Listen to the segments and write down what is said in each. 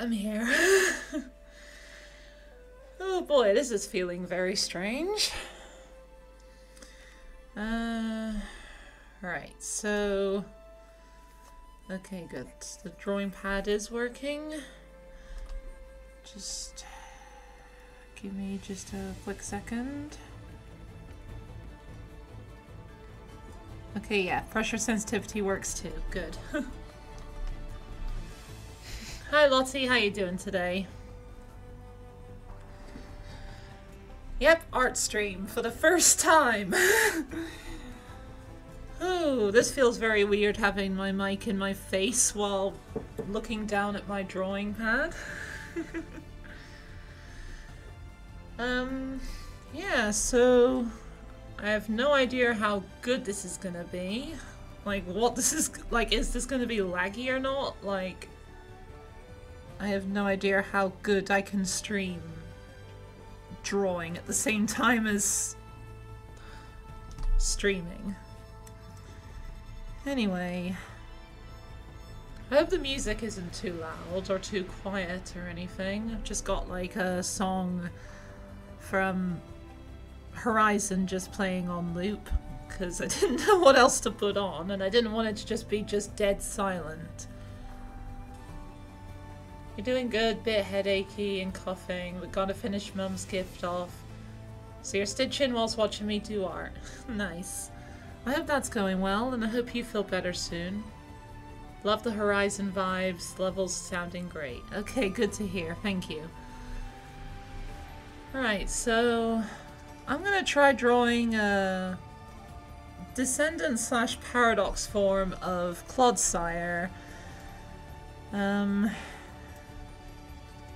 I'm here. oh boy, this is feeling very strange. Uh, right, so... Okay, good. The drawing pad is working. Just give me just a quick second. Okay, yeah, pressure sensitivity works too. Good. Hi Lottie, how you doing today? Yep, art stream for the first time. oh, this feels very weird having my mic in my face while looking down at my drawing pad. um, yeah, so I have no idea how good this is gonna be. Like, what this is, like, is this gonna be laggy or not? Like, I have no idea how good I can stream drawing at the same time as streaming. Anyway, I hope the music isn't too loud or too quiet or anything. I've just got like a song from Horizon just playing on loop because I didn't know what else to put on and I didn't want it to just be just dead silent. You're doing good, bit headachy and coughing. We gotta finish Mum's gift off. So you're stitching whilst watching me do art. nice. I hope that's going well, and I hope you feel better soon. Love the Horizon vibes, levels sounding great. Okay, good to hear, thank you. Alright, so... I'm gonna try drawing a descendant slash paradox form of Clodsire. Um,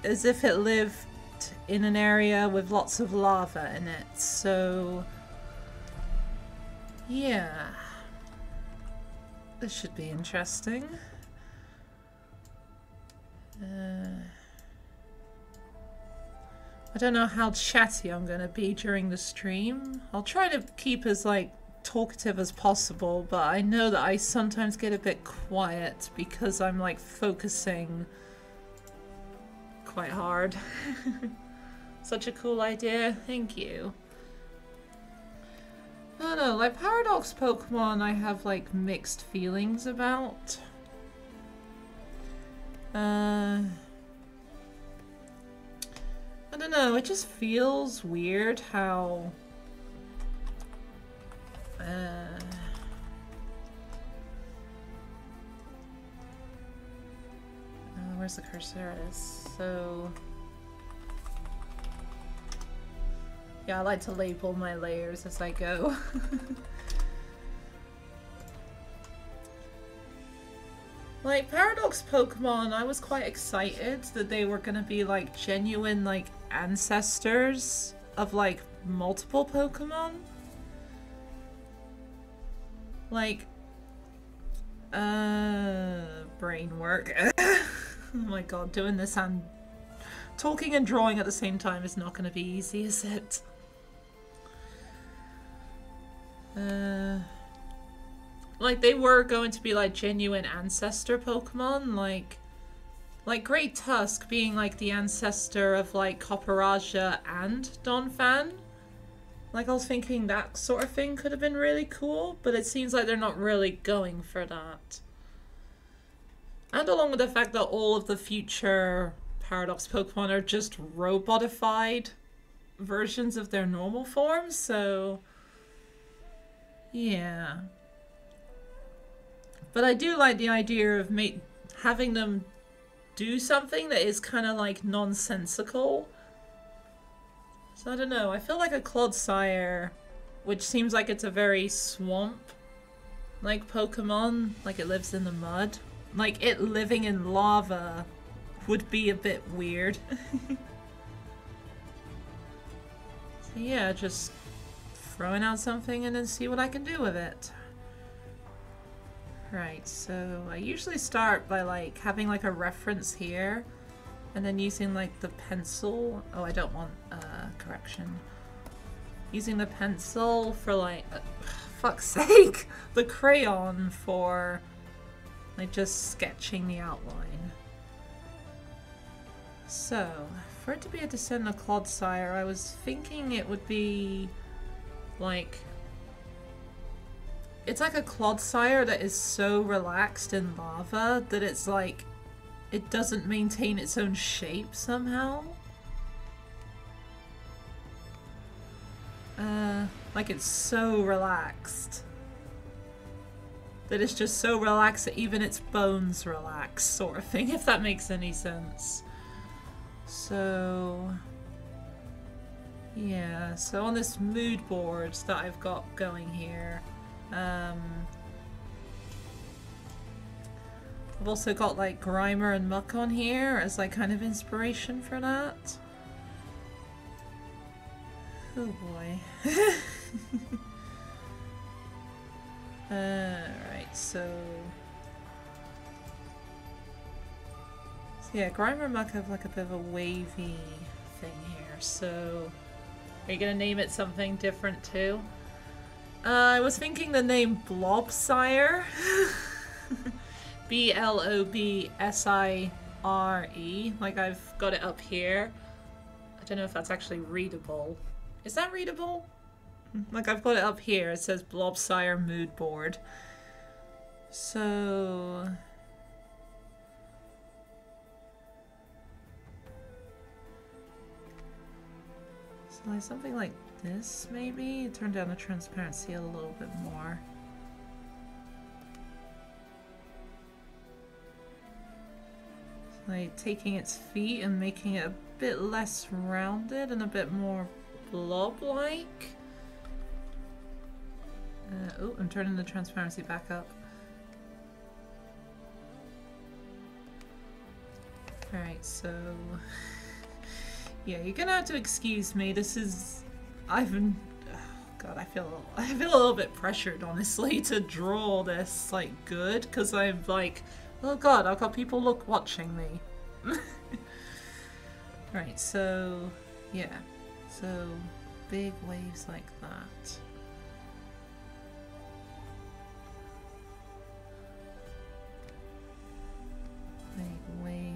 as if it lived in an area with lots of lava in it. So, yeah. This should be interesting. Uh, I don't know how chatty I'm going to be during the stream. I'll try to keep as like talkative as possible, but I know that I sometimes get a bit quiet because I'm like focusing quite hard. Such a cool idea. Thank you. I don't know, like Paradox Pokemon I have like mixed feelings about. Uh, I don't know, it just feels weird how... Uh, Uh, where's the cursor? Is so... Yeah, I like to label my layers as I go. like, Paradox Pokemon, I was quite excited that they were gonna be, like, genuine, like, ancestors of, like, multiple Pokemon. Like, uh, brain work. Oh my god, doing this and talking and drawing at the same time is not going to be easy, is it? Uh, like, they were going to be, like, genuine ancestor Pokemon, like... Like, Great Tusk being, like, the ancestor of, like, Copperajah and Donphan. Like, I was thinking that sort of thing could have been really cool, but it seems like they're not really going for that. And along with the fact that all of the future Paradox Pokemon are just robotified versions of their normal forms, so... Yeah. But I do like the idea of make, having them do something that is kind of like nonsensical. So I don't know, I feel like a Clodsire, which seems like it's a very swamp like Pokemon, like it lives in the mud. Like, it living in lava would be a bit weird. so yeah, just throwing out something and then see what I can do with it. Right, so I usually start by like having like a reference here and then using like the pencil. Oh, I don't want uh, correction. Using the pencil for like, uh, fuck's sake, the crayon for like just sketching the outline. So, for it to be a descendant of Clodsire, I was thinking it would be like it's like a Clodsire that is so relaxed in lava that it's like it doesn't maintain its own shape somehow. Uh, like it's so relaxed. That it's just so relaxed that even its bones relax, sort of thing, if that makes any sense. So... Yeah, so on this mood board that I've got going here, um, I've also got like Grimer and Muk on here as like kind of inspiration for that. Oh boy. Alright, so... so... yeah, Grimer Muk have like a bit of a wavy thing here, so... Are you gonna name it something different too? Uh, I was thinking the name Blobsire. B L O B S I R E. Like I've got it up here. I don't know if that's actually readable. Is that readable? Like I've got it up here. It says Blobsire Mood Board. So... So like something like this maybe? Turn down the transparency a little bit more. like taking its feet and making it a bit less rounded and a bit more blob-like. Uh, oh, I'm turning the transparency back up. Alright, so... yeah, you're gonna have to excuse me. This is... I've been... Oh God, I feel I feel a little bit pressured, honestly, to draw this, like, good. Because I'm, like... Oh God, I've got people look watching me. right, so... Yeah. So, big waves like that. Big wave.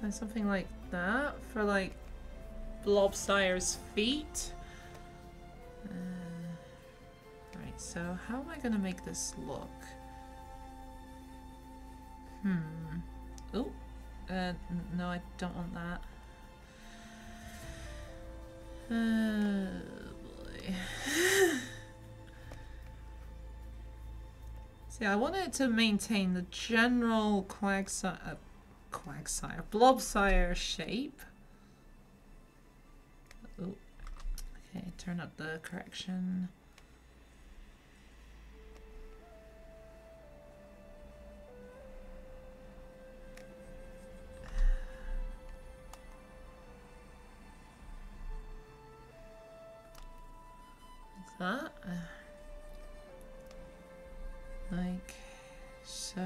So something like that for like Blobsire's feet. Uh, right, so how am I gonna make this look? Hmm. Oh, uh, no, I don't want that. Oh boy. See, I wanted to maintain the general Quagsire, uh, Quagsire, Blobsire shape. Okay, turn up the correction. that. Like so.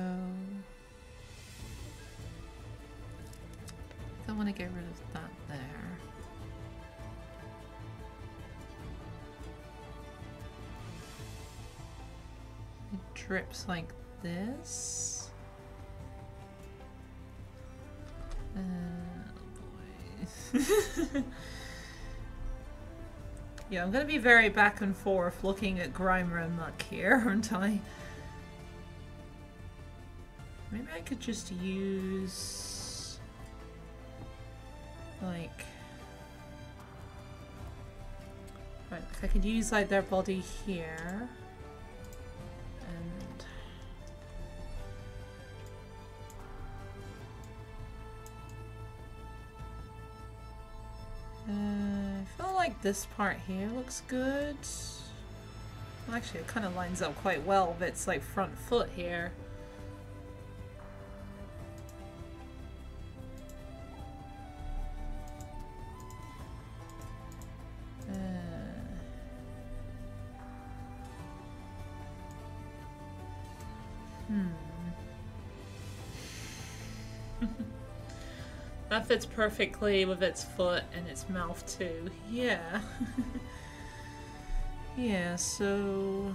I want to get rid of that there. It drips like this. Uh, boy. Yeah, I'm going to be very back and forth looking at Grimer and Muk here, aren't I? Maybe I could just use... Like... Right, I could use like their body here. And... Uh I feel like this part here looks good. Well, actually, it kind of lines up quite well but it's like front foot here. Fits perfectly with its foot and its mouth too. Yeah. yeah, so...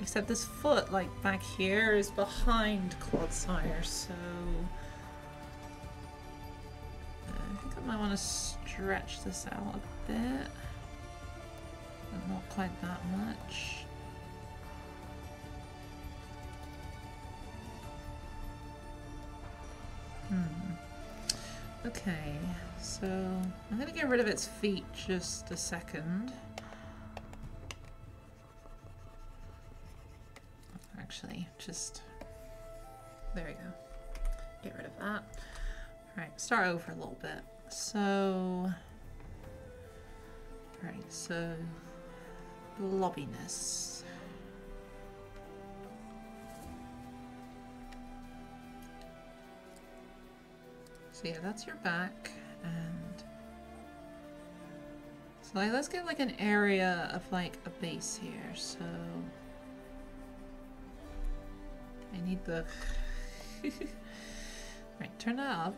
Except this foot, like, back here is behind Clodsire, so... I think I might want to stretch this out a bit. But not quite that much. Okay, so I'm gonna get rid of its feet just a second. Actually, just there we go. Get rid of that. Alright, start over a little bit. So Right, so lobbiness. So yeah, that's your back, and so like, let's get like an area of like a base here. So I need the right. Turn that up.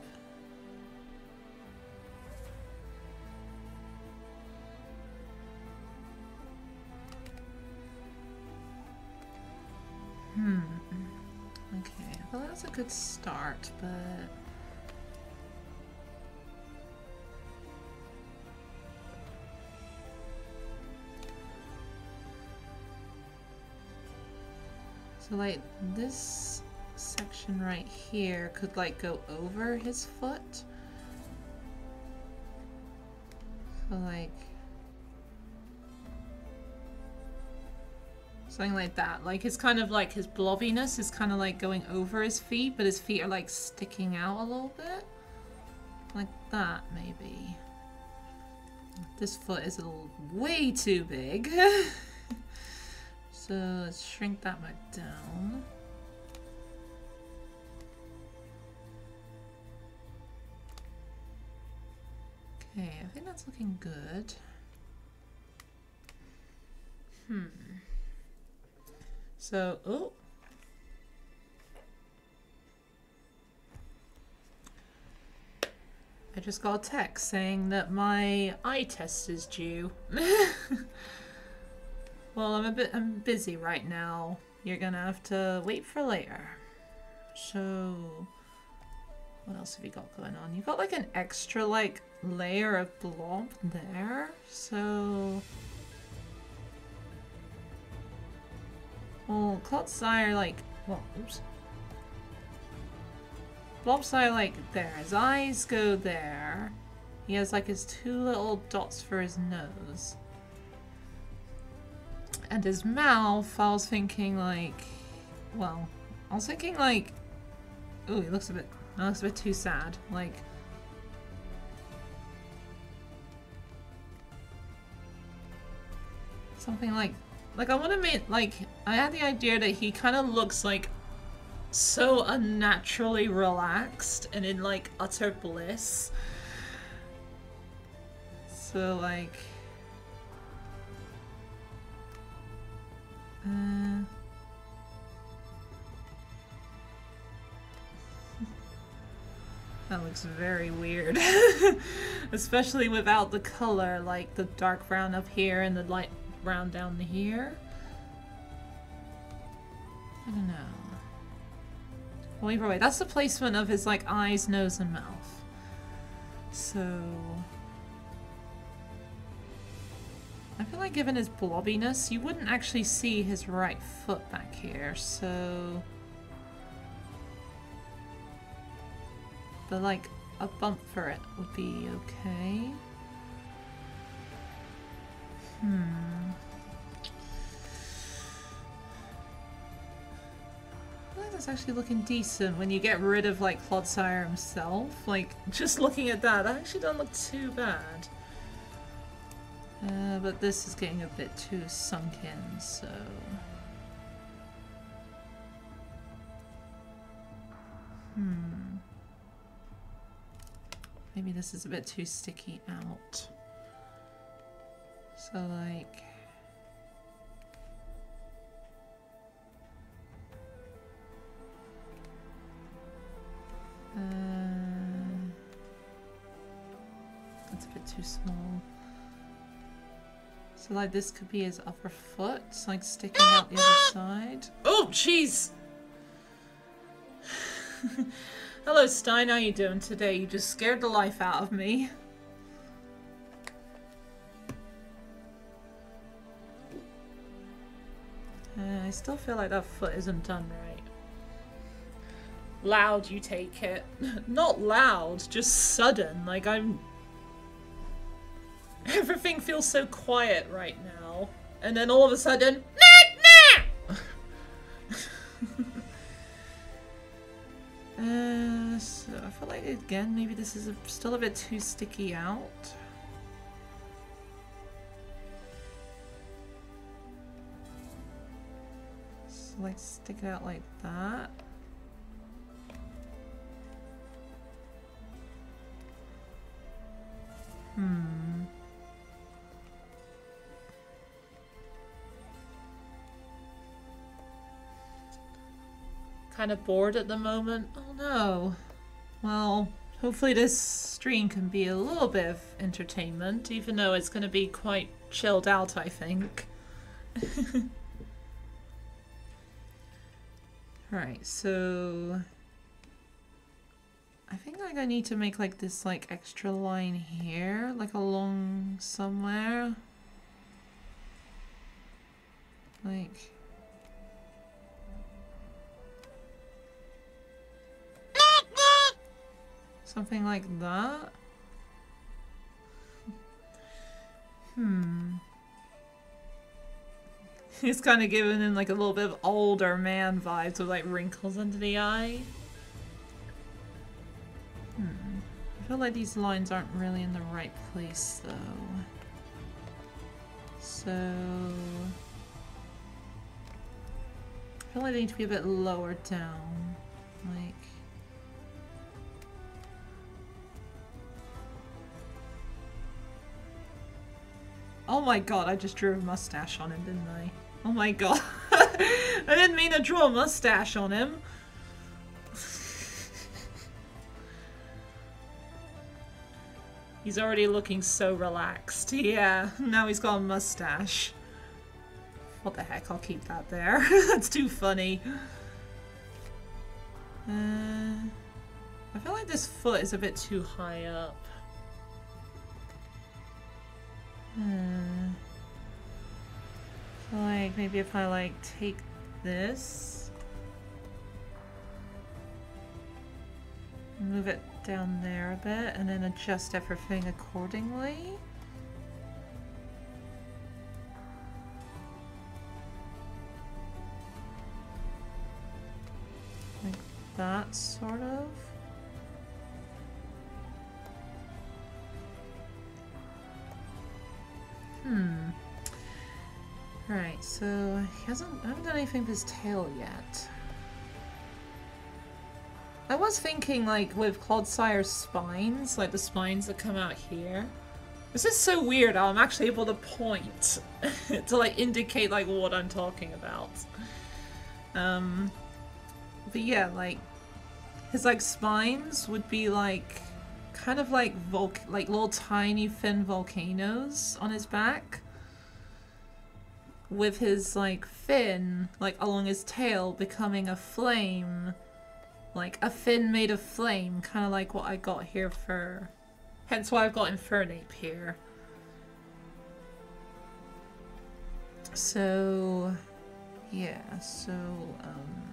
Hmm. Okay. Well, that's a good start, but. So like this section right here could like go over his foot. So like something like that. Like it's kind of like his blobbiness is kind of like going over his feet, but his feet are like sticking out a little bit. Like that maybe. This foot is a little way too big. So let's shrink that back down. Okay, I think that's looking good. Hmm. So, oh. I just got a text saying that my eye test is due. Well, I'm a bit I'm busy right now. You're gonna have to wait for later. So what else have you got going on? You got like an extra like layer of blob there. So Well, Clodsire like well, oops. Blobsire like there. His eyes go there. He has like his two little dots for his nose and his mouth, I was thinking like, well, I was thinking like, oh, he looks a bit, he looks a bit too sad. Like, something like, like I want to make, like, I had the idea that he kind of looks like so unnaturally relaxed and in like utter bliss. So like, Uh, that looks very weird. Especially without the color, like the dark brown up here and the light brown down here. I don't know. Well, either way, that's the placement of his like eyes, nose, and mouth. So... I feel like given his blobbiness, you wouldn't actually see his right foot back here, so... But like, a bump for it would be okay. Hmm. that's actually looking decent when you get rid of like Clodsire himself. Like, just looking at that, that actually doesn't look too bad. Uh, but this is getting a bit too sunk in, so... Hmm. Maybe this is a bit too sticky out. So like... Uh, that's a bit too small. So like this could be his upper foot, like sticking out the other side. Oh, jeez! Hello, Stein. How you doing today? You just scared the life out of me. Uh, I still feel like that foot isn't done right. Loud, you take it. Not loud, just sudden. Like, I'm... Everything feels so quiet right now. And then all of a sudden... Nah, nah! uh, so I feel like, again, maybe this is a, still a bit too sticky out. So like stick it out like that. Hmm. Kind of bored at the moment. Oh no. Well, hopefully this stream can be a little bit of entertainment, even though it's going to be quite chilled out, I think. Alright, so... I think like I need to make like this like extra line here, like along somewhere. Like... Something like that. hmm. He's kind of giving him like a little bit of older man vibes with like wrinkles under the eye. Hmm. I feel like these lines aren't really in the right place though. So... I feel like they need to be a bit lower down. Like... Oh my god, I just drew a mustache on him, didn't I? Oh my god. I didn't mean to draw a mustache on him. he's already looking so relaxed. Yeah, now he's got a mustache. What the heck, I'll keep that there. That's too funny. Uh, I feel like this foot is a bit too high up. Hmm. Like, maybe if I, like, take this... Move it down there a bit, and then adjust everything accordingly. Like that, sort of. Hmm. Right, so he hasn't I haven't done anything with his tail yet. I was thinking like with Clodsire spines, like the spines that come out here. This is so weird I'm actually able to point to like indicate like what I'm talking about. Um but yeah, like his like spines would be like kind of like volc like little tiny fin volcanoes on his back with his like fin like along his tail becoming a flame like a fin made of flame kind of like what I got here for hence why I've got Infernape here. So yeah so um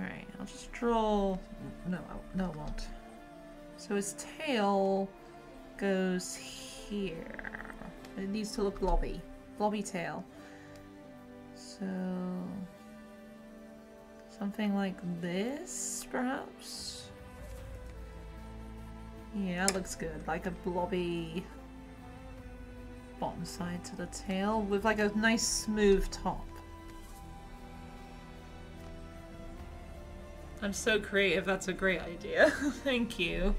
alright I'll just draw no no won't so his tail goes here it needs to look blobby. Blobby tail. So... Something like this, perhaps? Yeah, looks good. Like a blobby bottom side to the tail with like a nice smooth top. I'm so creative, that's a great idea. Thank you.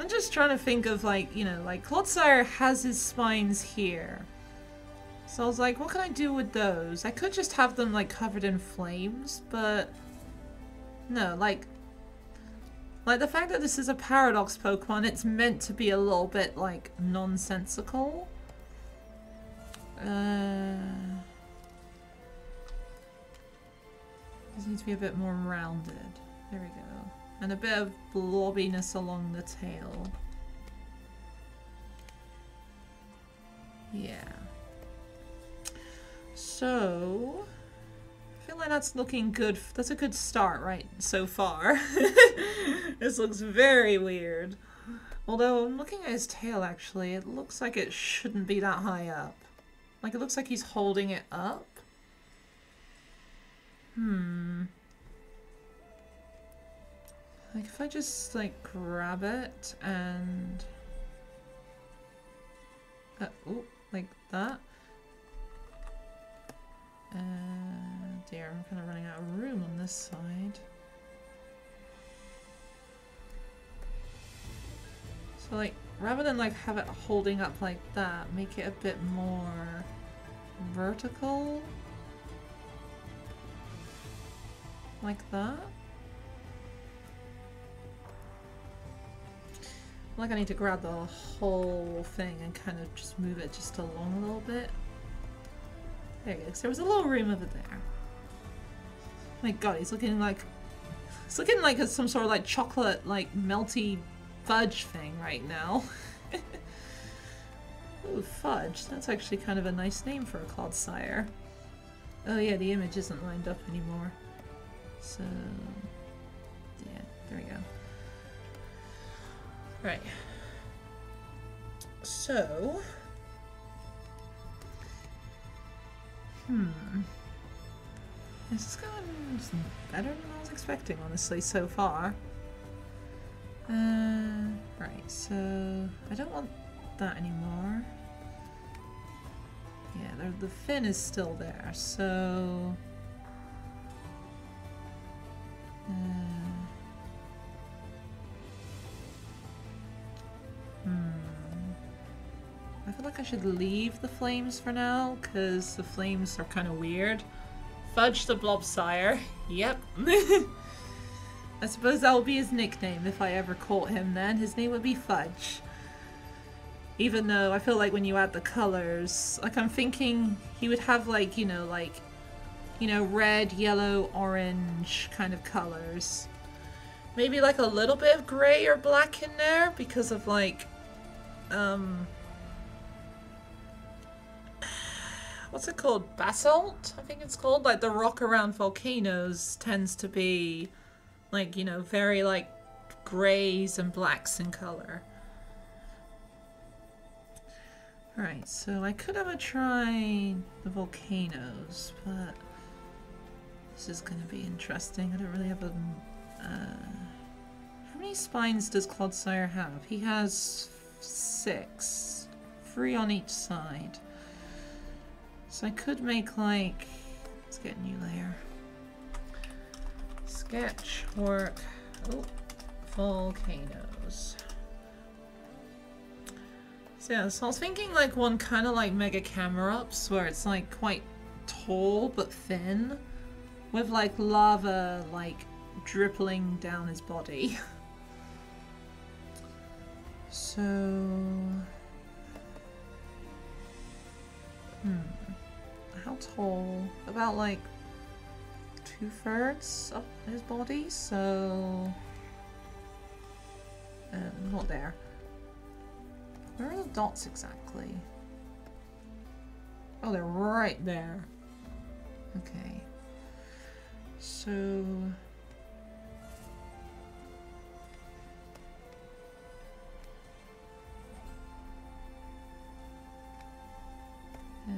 I'm just trying to think of like, you know, like Clodsire has his spines here. So I was like, what can I do with those? I could just have them like covered in flames, but no, like Like, the fact that this is a paradox Pokemon, it's meant to be a little bit, like, nonsensical. Uh... Needs to be a bit more rounded. There we go. And a bit of blobbiness along the tail. Yeah. So, I feel like that's looking good. That's a good start, right, so far. this looks very weird. Although, I'm looking at his tail, actually. It looks like it shouldn't be that high up. Like, it looks like he's holding it up. Hmm. Like, if I just, like, grab it and... Uh, oh, like that. Uh, dear, I'm kind of running out of room on this side. So like, rather than like have it holding up like that, make it a bit more vertical. Like that. Like I need to grab the whole thing and kind of just move it just along a little bit. There he is. There was a little room over there. My god, he's looking like... He's looking like a, some sort of like chocolate, like melty fudge thing right now. Ooh, fudge. That's actually kind of a nice name for a Clodsire. Oh yeah, the image isn't lined up anymore. So... Yeah, there we go. Right. So... Hmm. This is going better than I was expecting, honestly, so far. Uh, right, so I don't want that anymore. Yeah, the fin is still there, so... hmm. I feel like I should leave the flames for now, because the flames are kind of weird. Fudge the Blobsire. Yep. I suppose that will be his nickname if I ever caught him then. His name would be Fudge. Even though I feel like when you add the colors, like I'm thinking he would have like, you know, like, you know, red, yellow, orange kind of colors. Maybe like a little bit of gray or black in there because of like, um, what's it called? Basalt, I think it's called. Like the rock around volcanoes tends to be like, you know, very like grays and blacks in color. Alright, so I could have a try the volcanoes, but this is going to be interesting. I don't really have a... Uh, how many spines does Clodsire have? He has six. Three on each side. So I could make like... Let's get a new layer. Sketch, work, oh, volcanoes. So yeah, so I was thinking like one kind of like Mega Camerupts where it's like quite tall but thin with like lava like dripping down his body. so... Hmm. How tall? About like two-thirds of his body, so... Uh, not there. Where are the dots exactly? Oh, they're right there. Okay. So... Uh,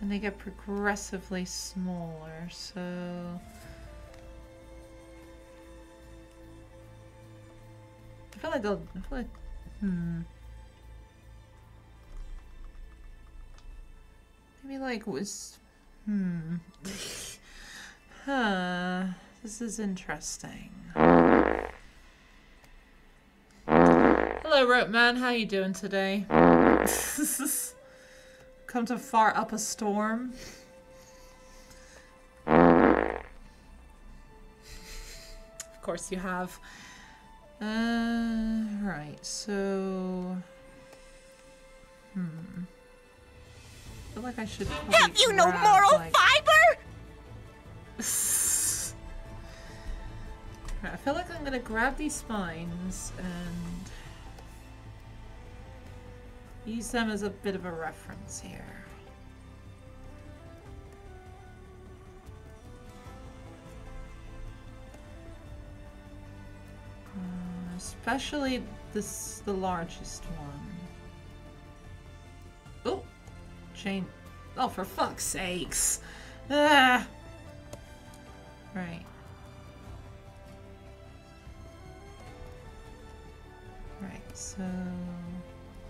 and they get progressively smaller, so... I feel like they'll... I feel like... Hmm... Maybe like was... Hmm... huh... This is interesting. Hello, Rope Man. How you doing today? come to far up a storm. Of course you have. Uh, right, so... Hmm. I feel like I should Have you no moral like... fiber? I feel like I'm gonna grab these spines and use them as a bit of a reference here. Uh, especially this, the largest one. Oh, chain. Oh, for fuck's sakes. Ah. Right. Right, so...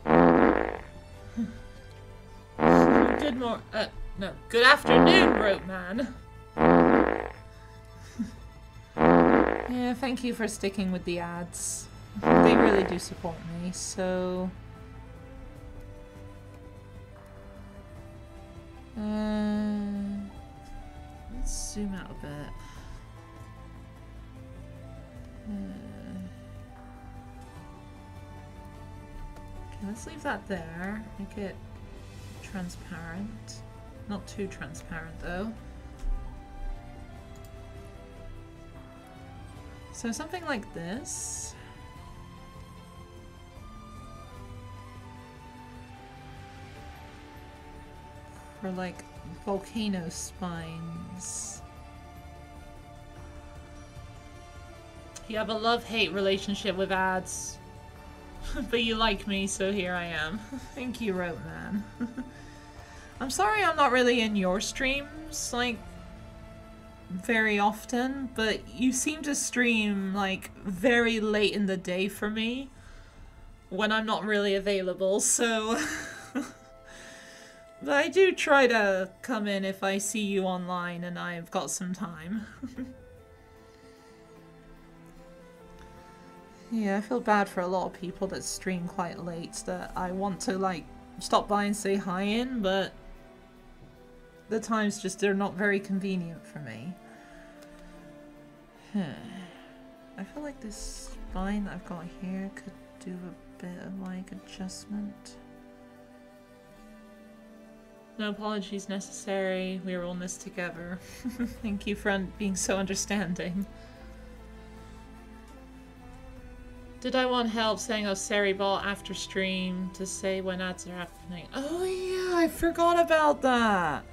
Good mor- uh, no. Good afternoon, Rope Man. yeah, thank you for sticking with the ads. They really do support me, so... Uh, let's zoom out a bit. Uh, okay, let's leave that there. Make it transparent. Not too transparent though. So something like this. For like volcano spines. You have a love-hate relationship with ads. but you like me, so here I am. Thank you, Rope Man. I'm sorry I'm not really in your streams, like, very often, but you seem to stream, like, very late in the day for me when I'm not really available, so... but I do try to come in if I see you online and I've got some time. yeah, I feel bad for a lot of people that stream quite late that I want to, like, stop by and say hi in, but the times just, they're not very convenient for me. I feel like this spine that I've got here could do a bit of like adjustment. No apologies necessary. We are all in this together. Thank you for being so understanding. Did I want help saying Ball after stream to say when ads are happening? Oh yeah, I forgot about that.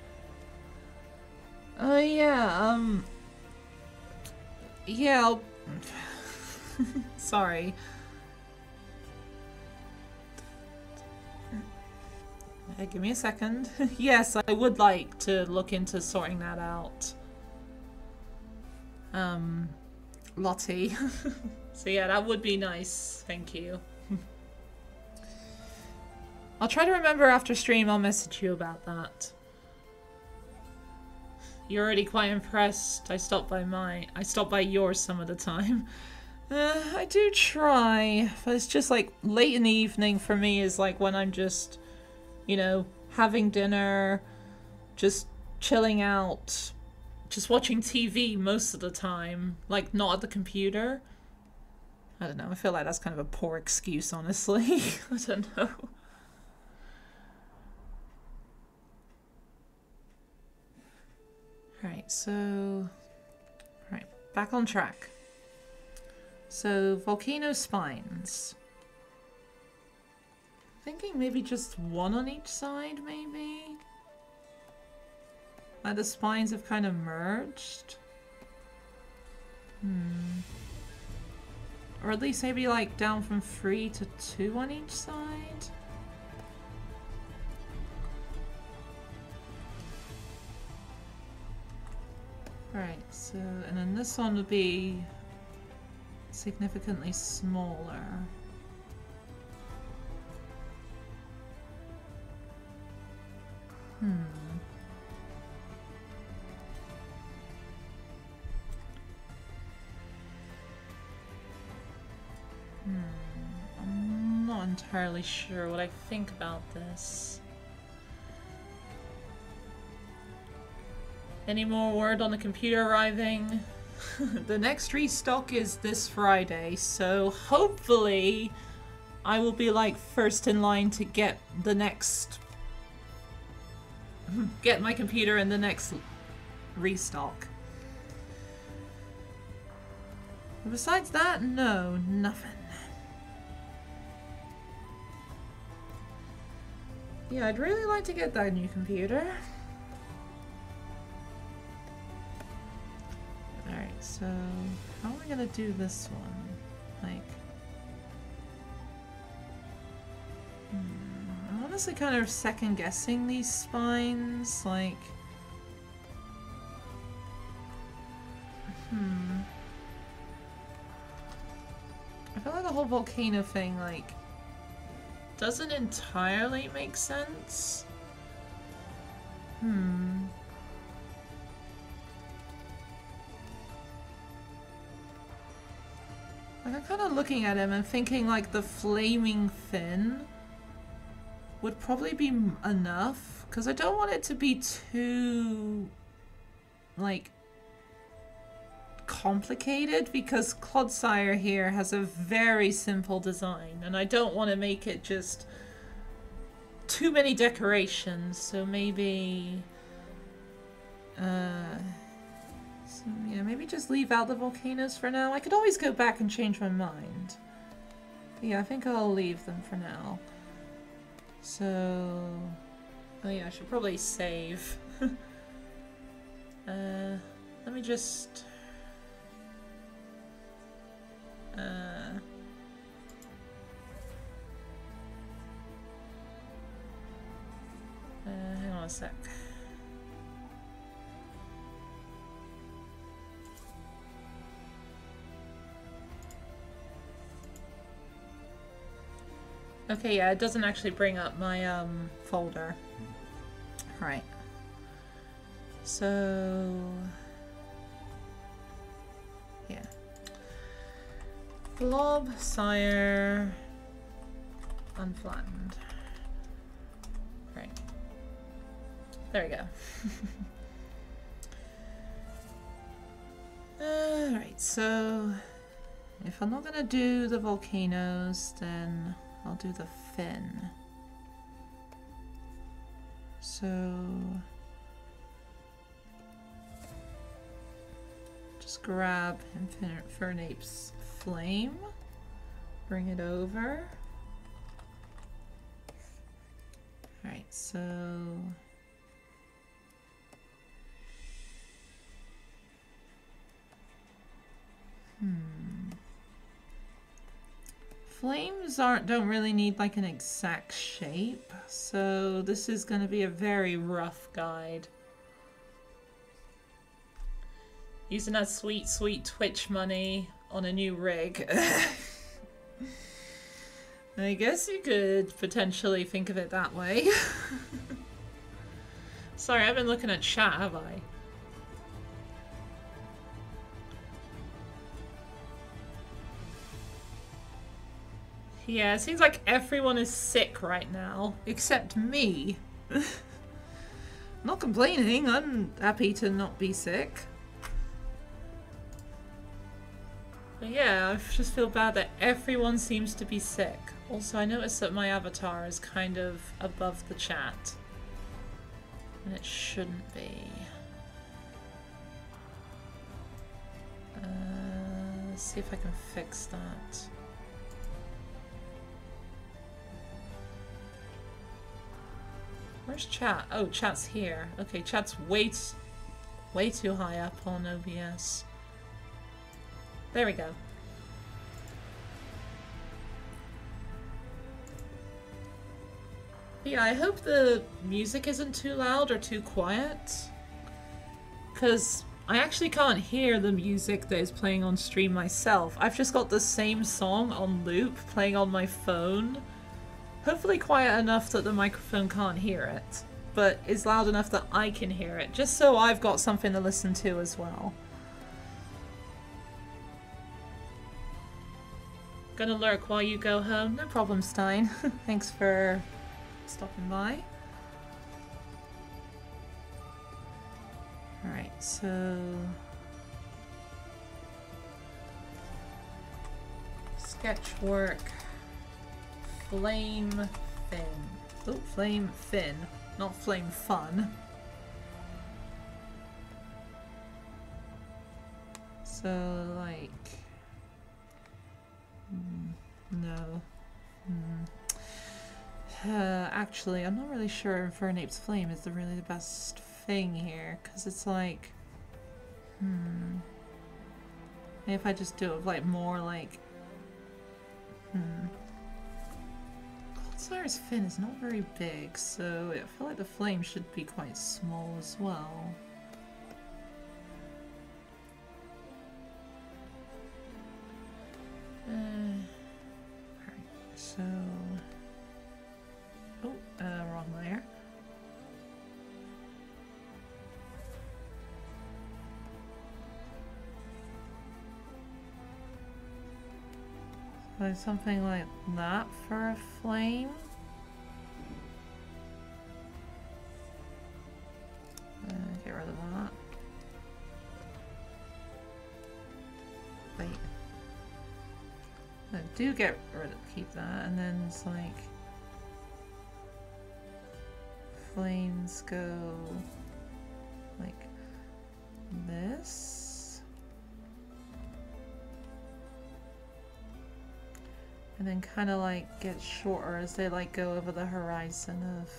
Oh, yeah, um... Yeah. Sorry. Give me a second. yes, I would like to look into sorting that out. Um, Lottie. so yeah, that would be nice. Thank you. I'll try to remember after stream, I'll message you about that. You're already quite impressed. I stop by my... I stop by yours some of the time. Uh, I do try, but it's just like late in the evening for me is like when I'm just, you know, having dinner, just chilling out, just watching TV most of the time, like not at the computer. I don't know, I feel like that's kind of a poor excuse, honestly. I don't know. Right, so... Right, back on track. So, volcano spines. Thinking maybe just one on each side, maybe? Like the spines have kind of merged? Hmm. Or at least maybe like down from three to two on each side? Right, so, and then this one would be significantly smaller. Hmm. Hmm. I'm not entirely sure what I think about this. Any more word on the computer arriving? the next restock is this Friday, so hopefully I will be like first in line to get the next get my computer in the next restock. Besides that, no, nothing. Yeah, I'd really like to get that new computer. Alright, so how am I gonna do this one? Like, hmm, Honestly kind of second guessing these spines. Like, hmm. I feel like the whole volcano thing, like, doesn't entirely make sense. Hmm. Like, I'm kind of looking at him and thinking, like, the flaming fin would probably be enough. Because I don't want it to be too, like, complicated because Clodsire here has a very simple design and I don't want to make it just too many decorations so maybe uh, so yeah maybe just leave out the volcanoes for now I could always go back and change my mind yeah I think I'll leave them for now so oh yeah I should probably save uh, let me just uh, uh, hang on a sec. Okay, yeah, it doesn't actually bring up my um, folder. Right. So... Yeah. Blobsire, Unflattened. Right. There we go. Alright, so if I'm not gonna do the volcanoes, then I'll do the fin. So just grab Infernape's flame. Bring it over. Alright, so... Hmm. Flames aren't don't really need like an exact shape, so this is going to be a very rough guide. Using that sweet, sweet Twitch money on a new rig. I guess you could potentially think of it that way. Sorry, I've been looking at chat, have I? Yeah, it seems like everyone is sick right now, except me. not complaining, I'm happy to not be sick. But yeah, I just feel bad that everyone seems to be sick. Also, I noticed that my avatar is kind of above the chat. And it shouldn't be. Uh, see if I can fix that. Where's chat? Oh, chat's here. Okay, chat's way, way too high up on OBS. There we go. Yeah, I hope the music isn't too loud or too quiet. Because I actually can't hear the music that is playing on stream myself. I've just got the same song on loop playing on my phone. Hopefully quiet enough that the microphone can't hear it, but is loud enough that I can hear it, just so I've got something to listen to as well. Gonna lurk while you go home. No problem, Stein. Thanks for stopping by. Alright, so... Sketch work. Flame fin. Oh, flame fin, not flame fun. So, like... Mm, no. Mm. Uh, actually, I'm not really sure Infernape's Flame is the really the best thing here, because it's like... Hmm... Maybe if I just do it like more like... Hmm... Clodsires fin is not very big, so I feel like the flame should be quite small as well. Uh, Alright, so... Oh, uh, wrong layer. So something like that for a flame. Uh, get rid of that. Wait. No, do get rid of keep that, and then it's like flames go like this. And then kind of like get shorter as they like go over the horizon of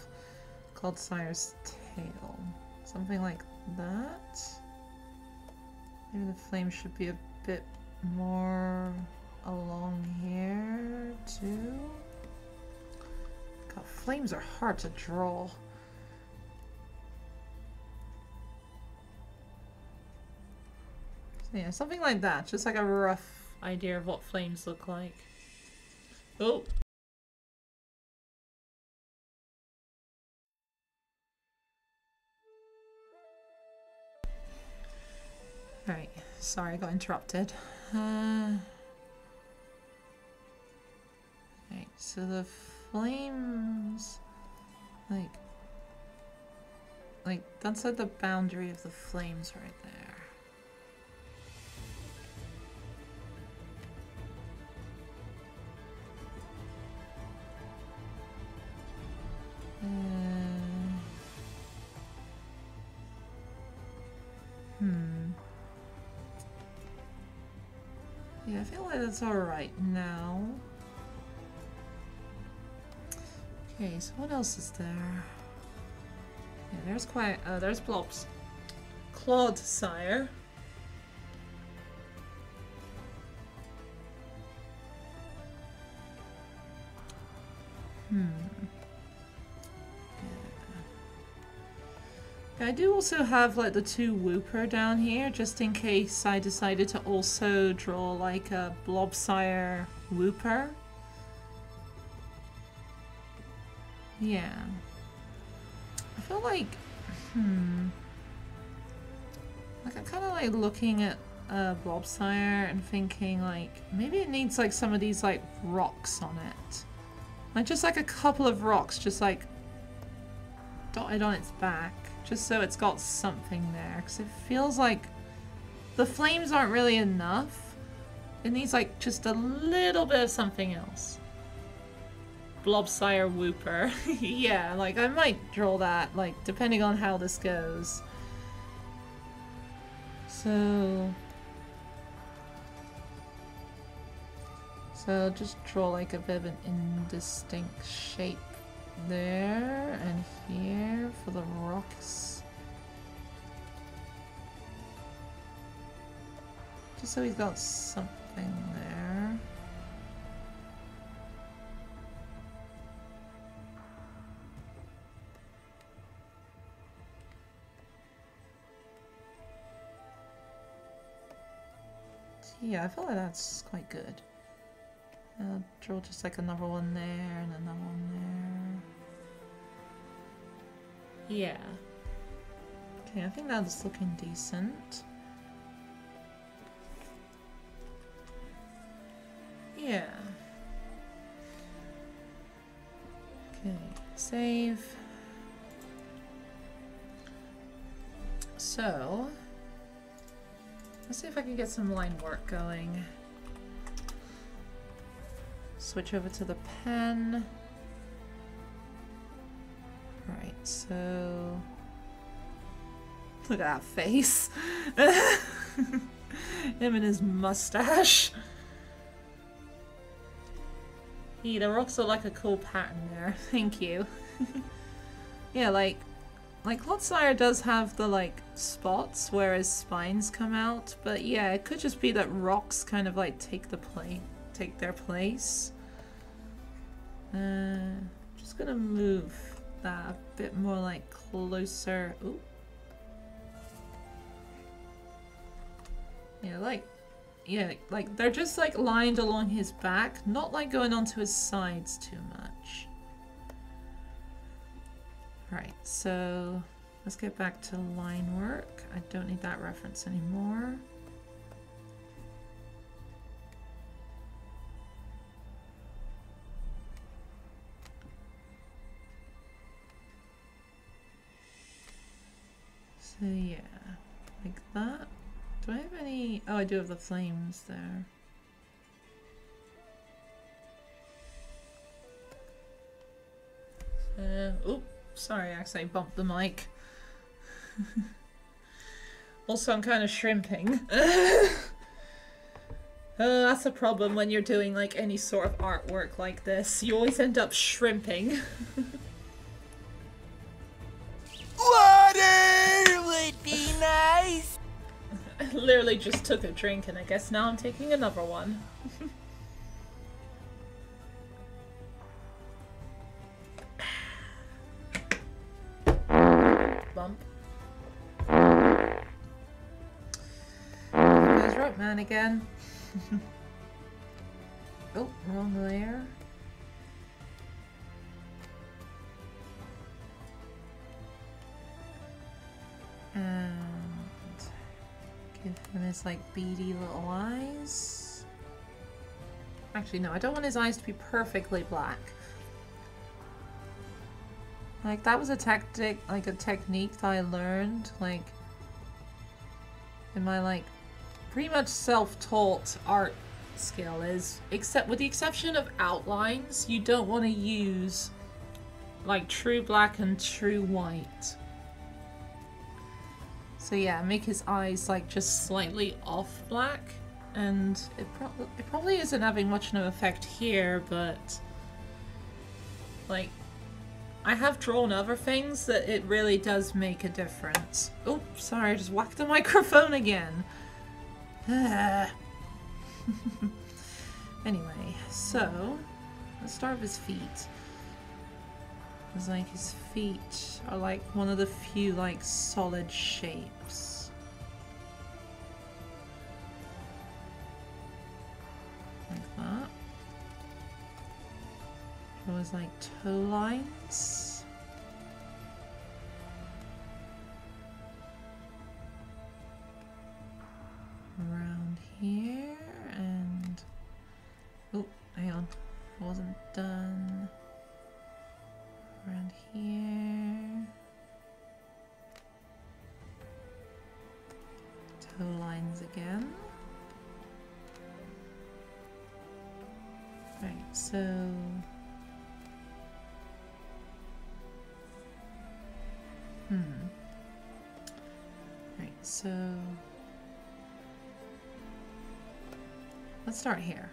Clodsire's tail. Something like that. Maybe the flame should be a bit more along here too. God, flames are hard to draw. So yeah, something like that. Just like a rough idea of what flames look like. Oh. Alright, sorry I got interrupted. Uh... Okay, so the flames, like, like that's at the boundary of the flames right there. That's alright now. Okay, so what else is there? Yeah, there's quite, uh, there's blobs. Claude Hmm. I do also have like the two Wooper down here, just in case I decided to also draw like a Blobsire Wooper. Yeah. I feel like, hmm. Like I'm kind of like looking at a uh, Blobsire and thinking like, maybe it needs like some of these like rocks on it. Like just like a couple of rocks just like dotted on its back. Just so it's got something there. Because it feels like the flames aren't really enough. It needs like just a little bit of something else. Blobsire Wooper. yeah, like I might draw that, like depending on how this goes. So... So just draw like a bit of an indistinct shape there and here for the rocks. Just so he's got something there. Yeah, I feel like that's quite good. Uh, I'll draw just like another one there and another one there. Yeah. Okay, I think that's looking decent. Yeah. Okay, save. So, let's see if I can get some line work going. Switch over to the pen. Right, so look at that face. Him and his mustache. Yeah, there were also like a cool pattern there. Thank you. yeah, like like Clodsire does have the like spots where his spines come out, but yeah, it could just be that rocks kind of like take the play take their place. Uh just gonna move that a bit more like closer. Ooh. Yeah, like yeah, like they're just like lined along his back, not like going onto his sides too much. Right, so let's get back to line work. I don't need that reference anymore. So yeah, like that. Do I have any... Oh, I do have the flames there. Oh, sorry, I accidentally bumped the mic. also, I'm kind of shrimping. uh, that's a problem when you're doing like any sort of artwork like this. You always end up shrimping. Water would be nice. I literally just took a drink and I guess now I'm taking another one. Bump. There's Rope Man again. oh, wrong layer. Give him his like beady little eyes. Actually, no, I don't want his eyes to be perfectly black. Like that was a tactic, like a technique that I learned, like in my like pretty much self-taught art skill is, except with the exception of outlines, you don't want to use like true black and true white. So yeah, make his eyes like just slightly off black. And it, pro it probably isn't having much of an effect here, but like I have drawn other things that it really does make a difference. Oh, sorry, I just whacked the microphone again. anyway, so let's start with his feet. It's like his feet are like one of the few like solid shapes. Like that. It was like toe lines. Around here and oh hang on. I Wasn't done here. Toe lines again. Right, so hmm. Right, so let's start here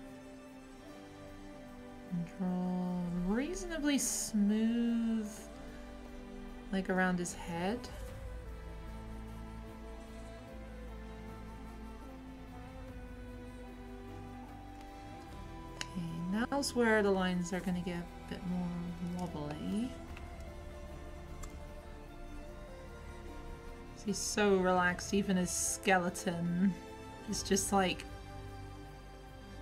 draw reasonably smooth, like around his head. Okay, now's where the lines are going to get a bit more wobbly. He's so relaxed, even his skeleton is just like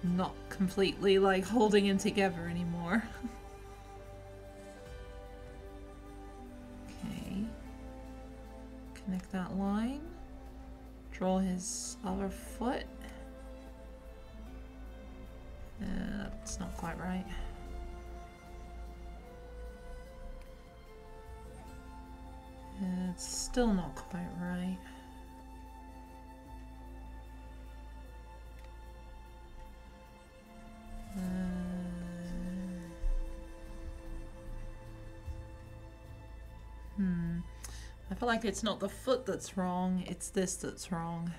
not completely like holding him together anymore. That line. Draw his other foot. Uh, that's not quite right. It's still not quite right. Like it's not the foot that's wrong, it's this that's wrong.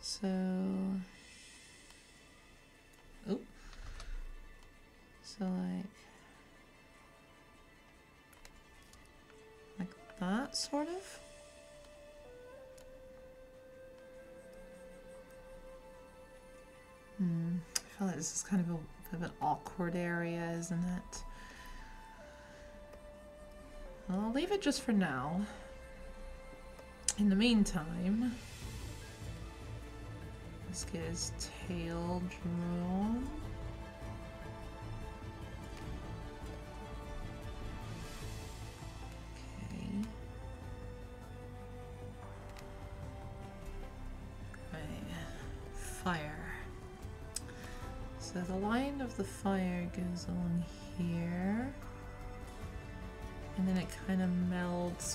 So... Oh. So like... Like that, sort of? Hmm. I feel like this is kind of a bit of an awkward area, isn't it? I'll leave it just for now. In the meantime, let's get his tail drawn.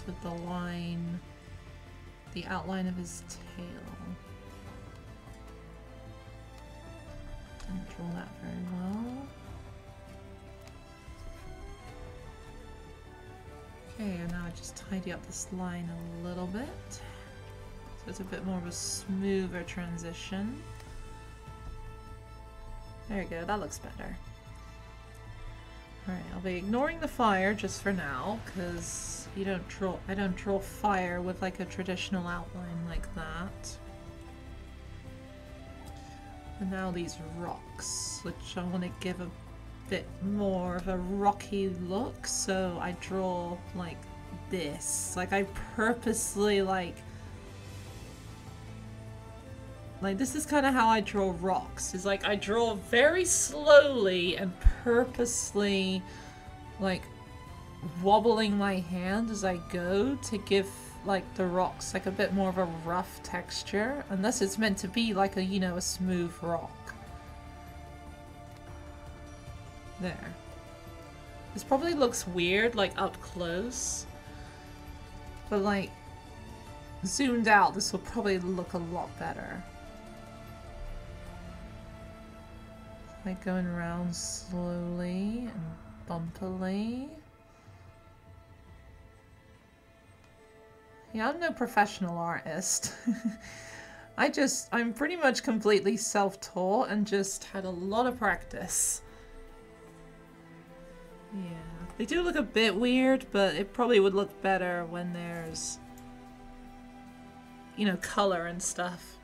With the line, the outline of his tail. Didn't draw that very well. Okay, and now I just tidy up this line a little bit. So it's a bit more of a smoother transition. There you go, that looks better. Alright, I'll be ignoring the fire just for now, because you don't draw I don't draw fire with like a traditional outline like that. And now these rocks, which I want to give a bit more of a rocky look, so I draw like this. Like I purposely like like this is kind of how I draw rocks. Is like I draw very slowly and purposely like wobbling my hand as I go to give like the rocks like a bit more of a rough texture unless it's meant to be like a you know a smooth rock. There. This probably looks weird like up close. But like zoomed out this will probably look a lot better. Like going around slowly and bumpily. Yeah, I'm no professional artist. I just, I'm pretty much completely self-taught and just had a lot of practice. Yeah, they do look a bit weird, but it probably would look better when there's, you know, color and stuff.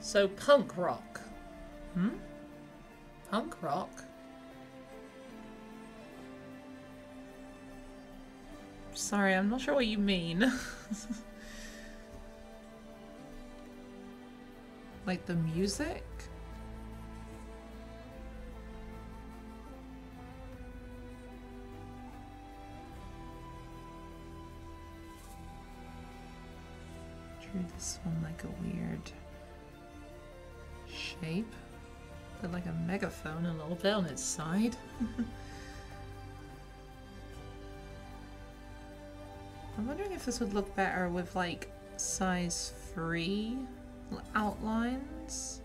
So, punk rock. Hmm? Punk rock? Sorry, I'm not sure what you mean. like the music? Drew this one like a weird shape. Like a megaphone a little bit on its side. I'm wondering if this would look better with like size 3 outlines.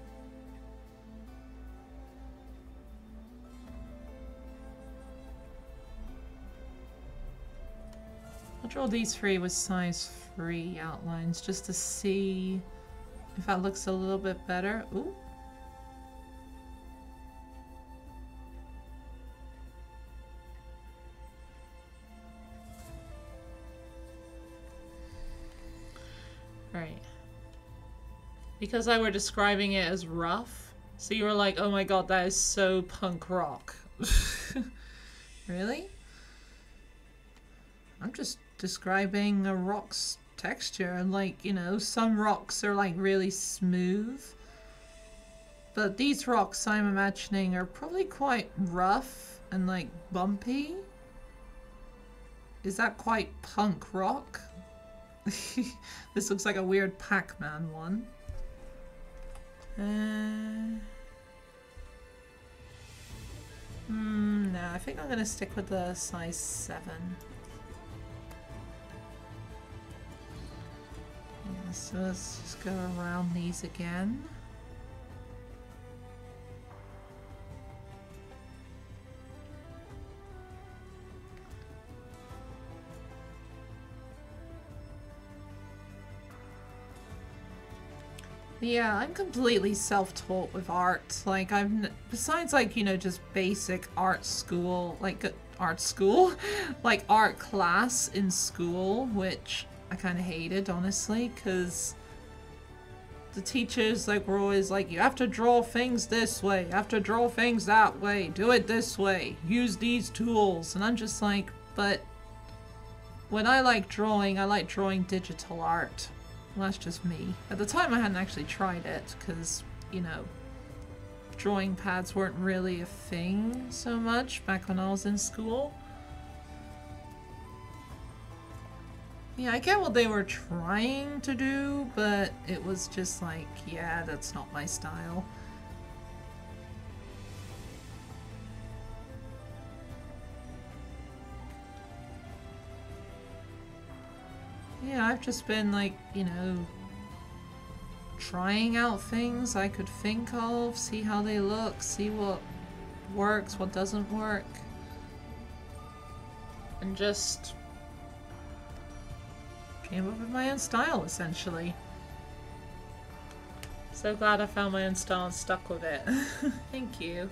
I'll draw these three with size 3 outlines just to see if that looks a little bit better. Ooh. Because I were describing it as rough, so you were like, oh my god, that is so punk rock. really? I'm just describing a rock's texture and like, you know, some rocks are like really smooth. But these rocks I'm imagining are probably quite rough and like bumpy. Is that quite punk rock? this looks like a weird Pac-Man one. Uh, mm, no, I think I'm going to stick with the size 7. Yeah, so let's just go around these again. Yeah, I'm completely self-taught with art. Like I'm besides like, you know, just basic art school, like uh, art school, like art class in school, which I kind of hated honestly cuz the teachers like were always like you have to draw things this way, you have to draw things that way, do it this way, use these tools. And I'm just like, but when I like drawing, I like drawing digital art. Well, that's just me. At the time, I hadn't actually tried it because, you know, drawing pads weren't really a thing so much back when I was in school. Yeah, I get what they were trying to do, but it was just like, yeah, that's not my style. Yeah, I've just been like, you know, trying out things I could think of, see how they look, see what works, what doesn't work. And just came up with my own style, essentially. So glad I found my own style and stuck with it. Thank you.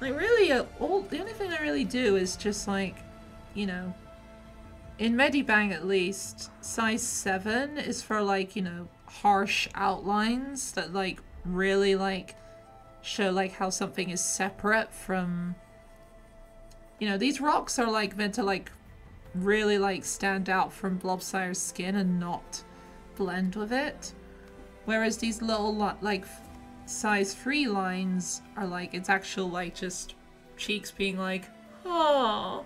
Like, really, uh, all the only thing I really do is just, like, you know, in Medibang at least, size 7 is for like, you know, harsh outlines that like really like show like how something is separate from you know, these rocks are like meant to like really like stand out from Blobsire's skin and not blend with it. Whereas these little like size 3 lines are like it's actual like just cheeks being like, oh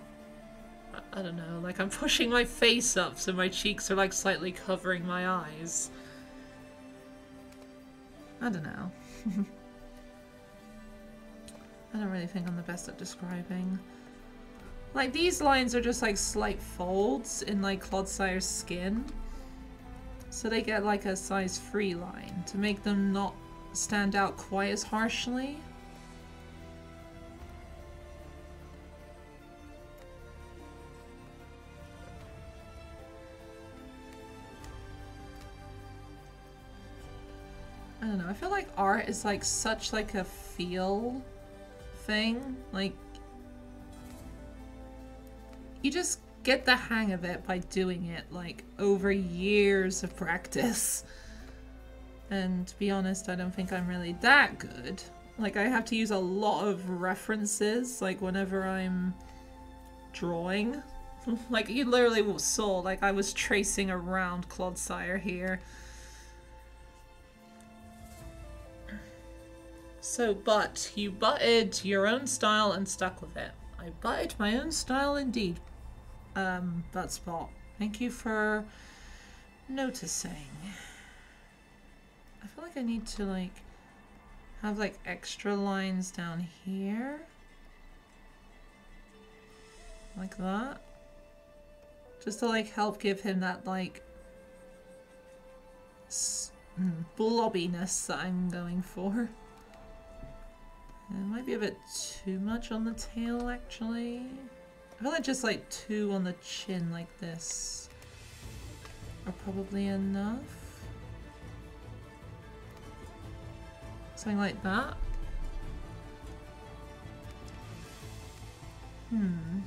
I don't know, like I'm pushing my face up so my cheeks are like slightly covering my eyes. I don't know. I don't really think I'm the best at describing. Like these lines are just like slight folds in like Clodsire's skin. So they get like a size 3 line to make them not stand out quite as harshly. I don't know. I feel like art is like such like a feel thing. Like you just get the hang of it by doing it like over years of practice. And to be honest, I don't think I'm really that good. Like I have to use a lot of references like whenever I'm drawing. like you literally saw like I was tracing around Clodsire here. So, but you butted your own style and stuck with it. I butted my own style indeed. Um, that spot. Thank you for noticing. I feel like I need to like have like extra lines down here. Like that. Just to like help give him that like mm, blobbiness that I'm going for. It might be a bit too much on the tail, actually. I feel like just like two on the chin like this are probably enough. Something like that. Hmm.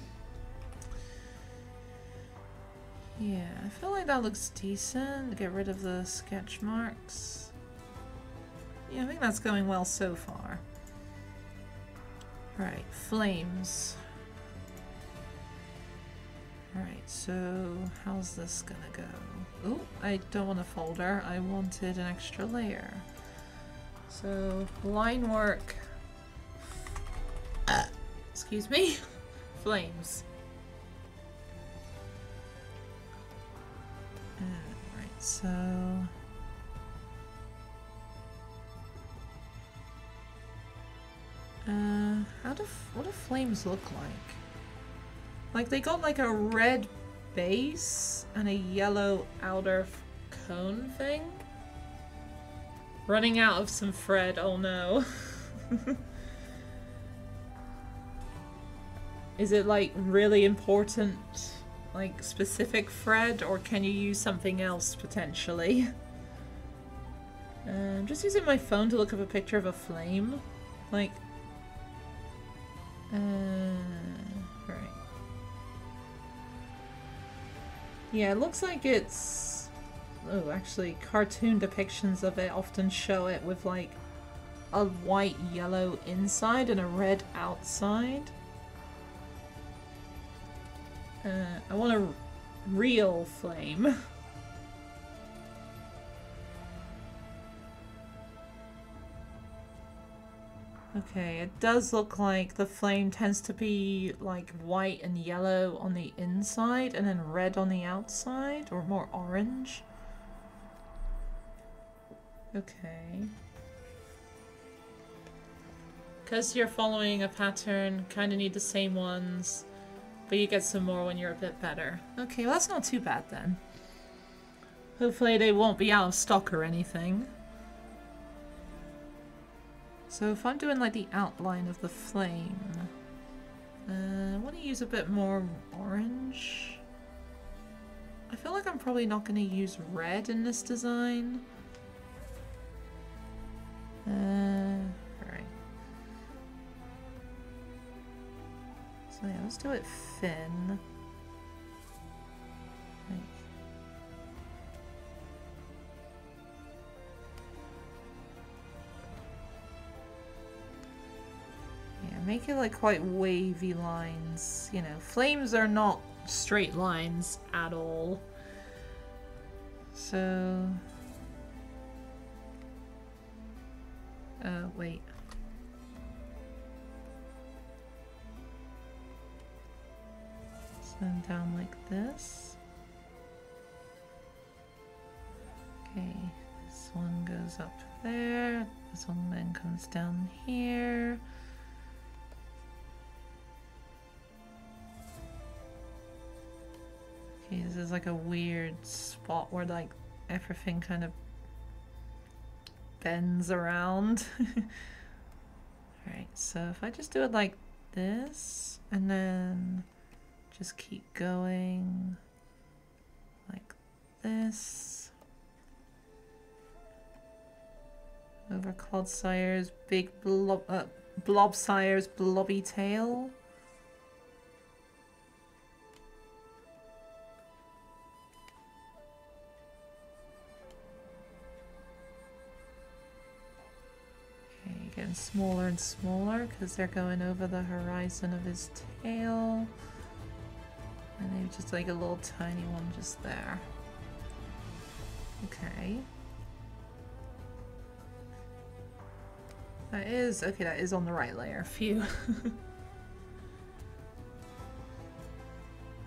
Yeah, I feel like that looks decent. Get rid of the sketch marks. Yeah, I think that's going well so far. Right, flames. Alright, so how's this gonna go? Oh, I don't want a folder. I wanted an extra layer. So, line work. Uh, excuse me. Flames. Alright, so... Uh, how do what do flames look like? Like they got like a red base and a yellow outer cone thing. Running out of some thread, oh no. Is it like really important, like specific thread, or can you use something else potentially? Uh, I'm just using my phone to look up a picture of a flame. Like... Uh... Right. Yeah, it looks like it's... Oh, actually, cartoon depictions of it often show it with, like, a white yellow inside and a red outside. Uh, I want a real flame. Okay, it does look like the flame tends to be like white and yellow on the inside and then red on the outside, or more orange. Okay. Because you're following a pattern, kind of need the same ones, but you get some more when you're a bit better. Okay, well that's not too bad then. Hopefully they won't be out of stock or anything. So if I'm doing like the outline of the flame, uh, I want to use a bit more orange. I feel like I'm probably not going to use red in this design. Uh, alright. So yeah, let's do it thin. Make it like quite wavy lines. You know, flames are not straight lines at all. So... Uh, wait. Send down like this. Okay, this one goes up there. This one then comes down here. Okay, this is like a weird spot where like everything kind of bends around. Alright, so if I just do it like this and then just keep going like this. Over Clodsire's big blob, uh, Blobsire's blobby tail. Getting smaller and smaller because they're going over the horizon of his tail. And maybe just like a little tiny one just there. Okay. That is, okay, that is on the right layer. Phew.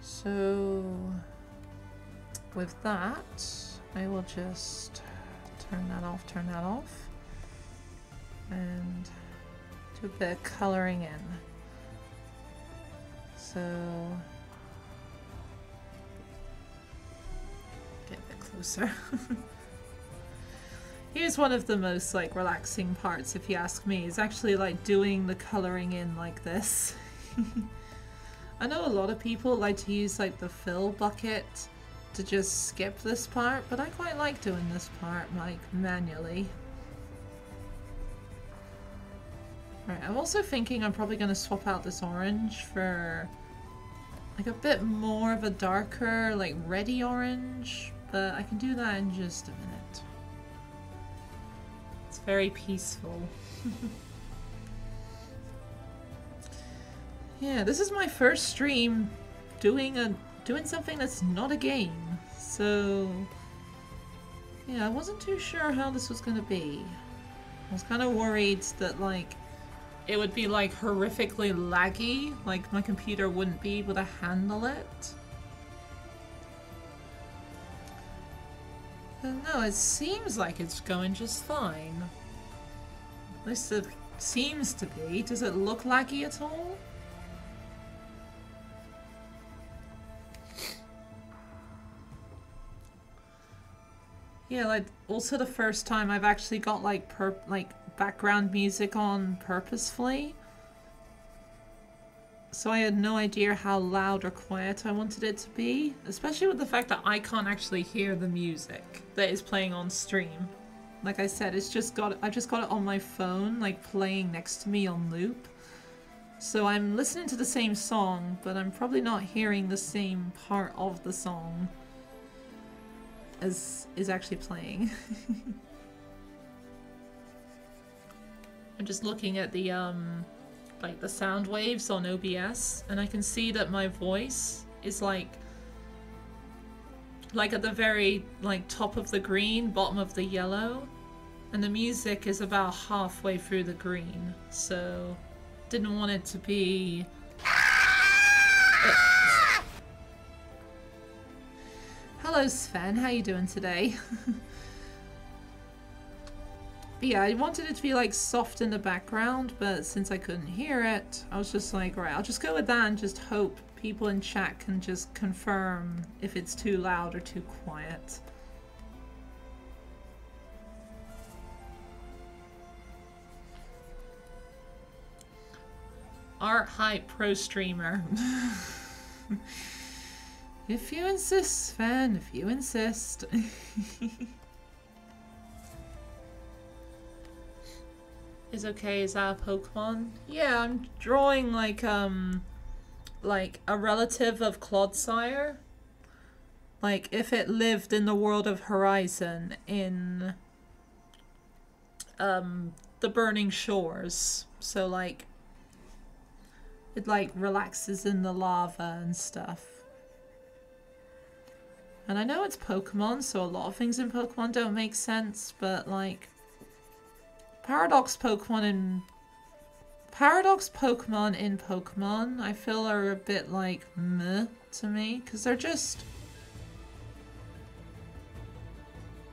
so, with that, I will just turn that off, turn that off, and do a bit of coloring in. So, get a bit closer. Here's one of the most like relaxing parts if you ask me, is actually like doing the coloring in like this. I know a lot of people like to use like the fill bucket to just skip this part, but I quite like doing this part like manually. I'm also thinking I'm probably going to swap out this orange for like a bit more of a darker like ready orange, but I can do that in just a minute. It's very peaceful. yeah, this is my first stream doing a doing something that's not a game. So yeah, I wasn't too sure how this was to be. I was kind of worried that like it would be like horrifically laggy, like my computer wouldn't be able to handle it. No, it seems like it's going just fine. At least it seems to be. Does it look laggy at all? Yeah, like also the first time I've actually got like per like background music on purposefully. So I had no idea how loud or quiet I wanted it to be, especially with the fact that I can't actually hear the music that is playing on stream. Like I said, it's just got I just got it on my phone, like playing next to me on loop. So I'm listening to the same song, but I'm probably not hearing the same part of the song as is actually playing. I'm just looking at the um like the sound waves on OBS and I can see that my voice is like like at the very like top of the green, bottom of the yellow, and the music is about halfway through the green. So didn't want it to be Hello Sven, how you doing today? Yeah, I wanted it to be like soft in the background, but since I couldn't hear it, I was just like, right, I'll just go with that and just hope people in chat can just confirm if it's too loud or too quiet. Art Hype Pro Streamer. if you insist, Sven, if you insist. is okay. Is that a Pokemon? Yeah, I'm drawing like um like a relative of Clodsire. Like if it lived in the world of Horizon in um the burning shores. So like it like relaxes in the lava and stuff. And I know it's Pokemon, so a lot of things in Pokemon don't make sense, but like Paradox Pokemon in Paradox Pokemon in Pokemon, I feel are a bit like meh to me, because they're just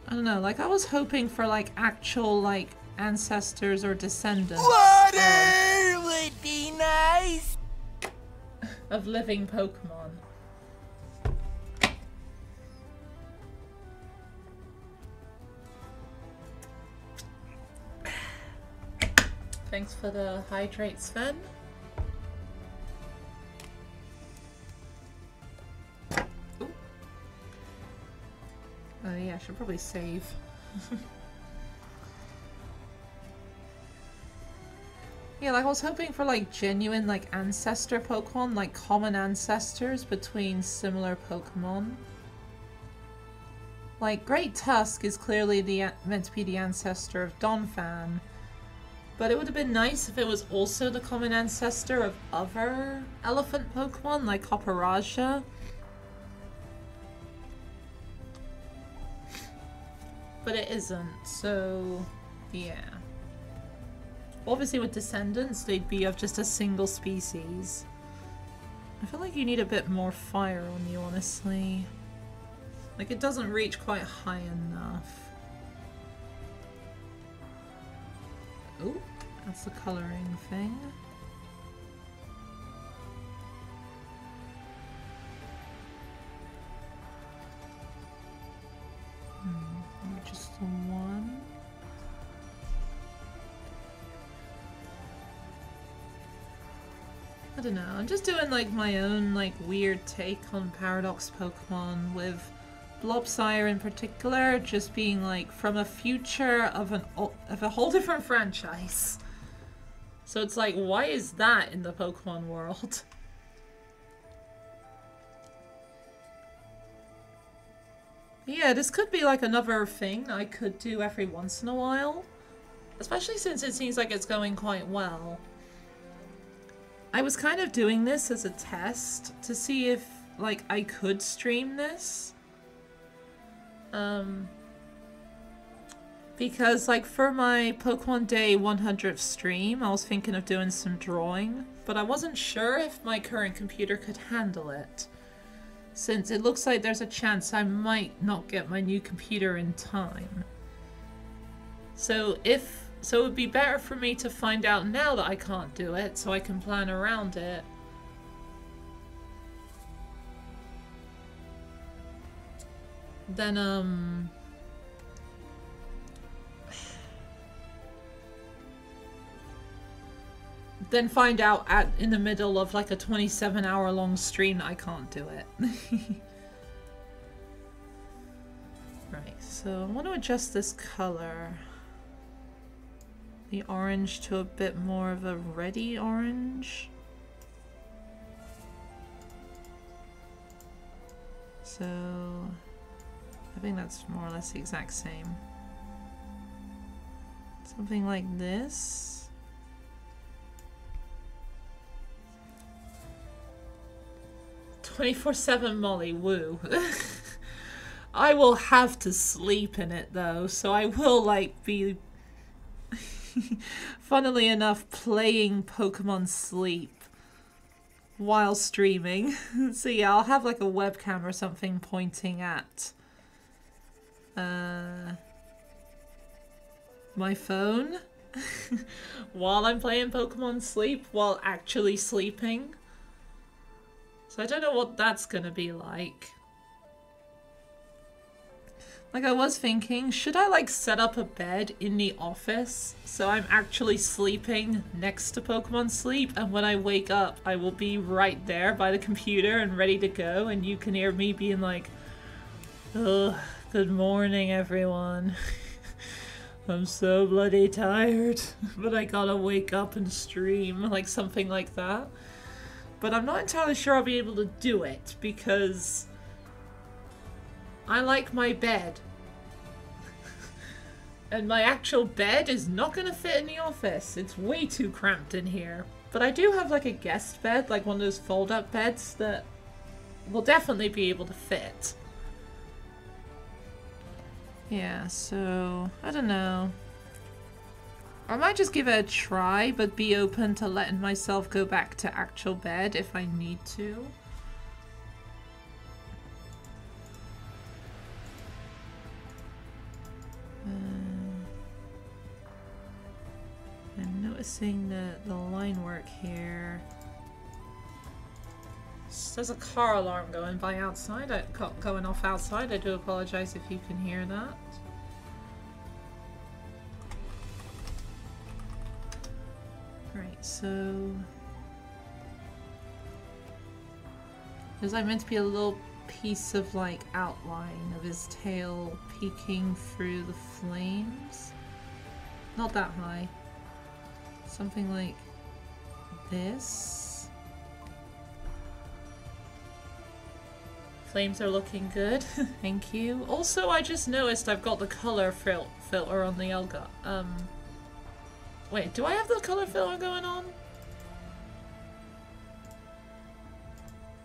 I don't know, like I was hoping for like actual like ancestors or descendants. Water would be nice. Of living Pokemon. Thanks for the hydrate, Sven. Oh yeah, I should probably save. yeah, like I was hoping for like genuine like ancestor Pokemon, like common ancestors between similar Pokemon. Like Great Tusk is clearly the meant to be the ancestor of Donphan, but it would have been nice if it was also the common ancestor of other elephant Pokemon, like Copperajah. But it isn't, so yeah. Obviously with Descendants, they'd be of just a single species. I feel like you need a bit more fire on you, honestly. Like, it doesn't reach quite high enough. Oh, that's the coloring thing. Hmm, just one. I don't know, I'm just doing like my own like weird take on Paradox Pokemon with Blobsire in particular just being like from a future of an of a whole different franchise. So it's like, why is that in the Pokemon world? yeah, this could be like another thing I could do every once in a while. Especially since it seems like it's going quite well. I was kind of doing this as a test to see if like I could stream this. Um, because like for my Pokemon Day 100th stream, I was thinking of doing some drawing, but I wasn't sure if my current computer could handle it. Since it looks like there's a chance I might not get my new computer in time. So if so it would be better for me to find out now that I can't do it so I can plan around it then um then find out at in the middle of like a 27 hour long stream I can't do it. right, so I want to adjust this color. The orange to a bit more of a ready orange. So I think that's more or less the exact same. Something like this. Twenty-four seven Molly, woo. I will have to sleep in it though, so I will like be funnily enough playing Pokemon Sleep while streaming. so yeah, I'll have like a webcam or something pointing at uh, my phone while I'm playing Pokemon Sleep while actually sleeping. So I don't know what that's gonna be like. Like I was thinking, should I like set up a bed in the office so I'm actually sleeping next to Pokemon Sleep and when I wake up I will be right there by the computer and ready to go and you can hear me being like, Ugh, good morning everyone. I'm so bloody tired, but I gotta wake up and stream, like something like that. But I'm not entirely sure I'll be able to do it because I like my bed. and my actual bed is not going to fit in the office. It's way too cramped in here. But I do have like a guest bed, like one of those fold-up beds that will definitely be able to fit. Yeah, so I don't know. I might just give it a try, but be open to letting myself go back to actual bed if I need to. Uh, I'm noticing the, the line work here. There's a car alarm going by outside, going off outside. I do apologize if you can hear that. Right, so... There's like meant to be a little piece of like outline of his tail peeking through the flames. Not that high. Something like this. Flames are looking good. Thank you. Also, I just noticed I've got the color fil filter on the Elga. Um, wait, do I have the color filter going on?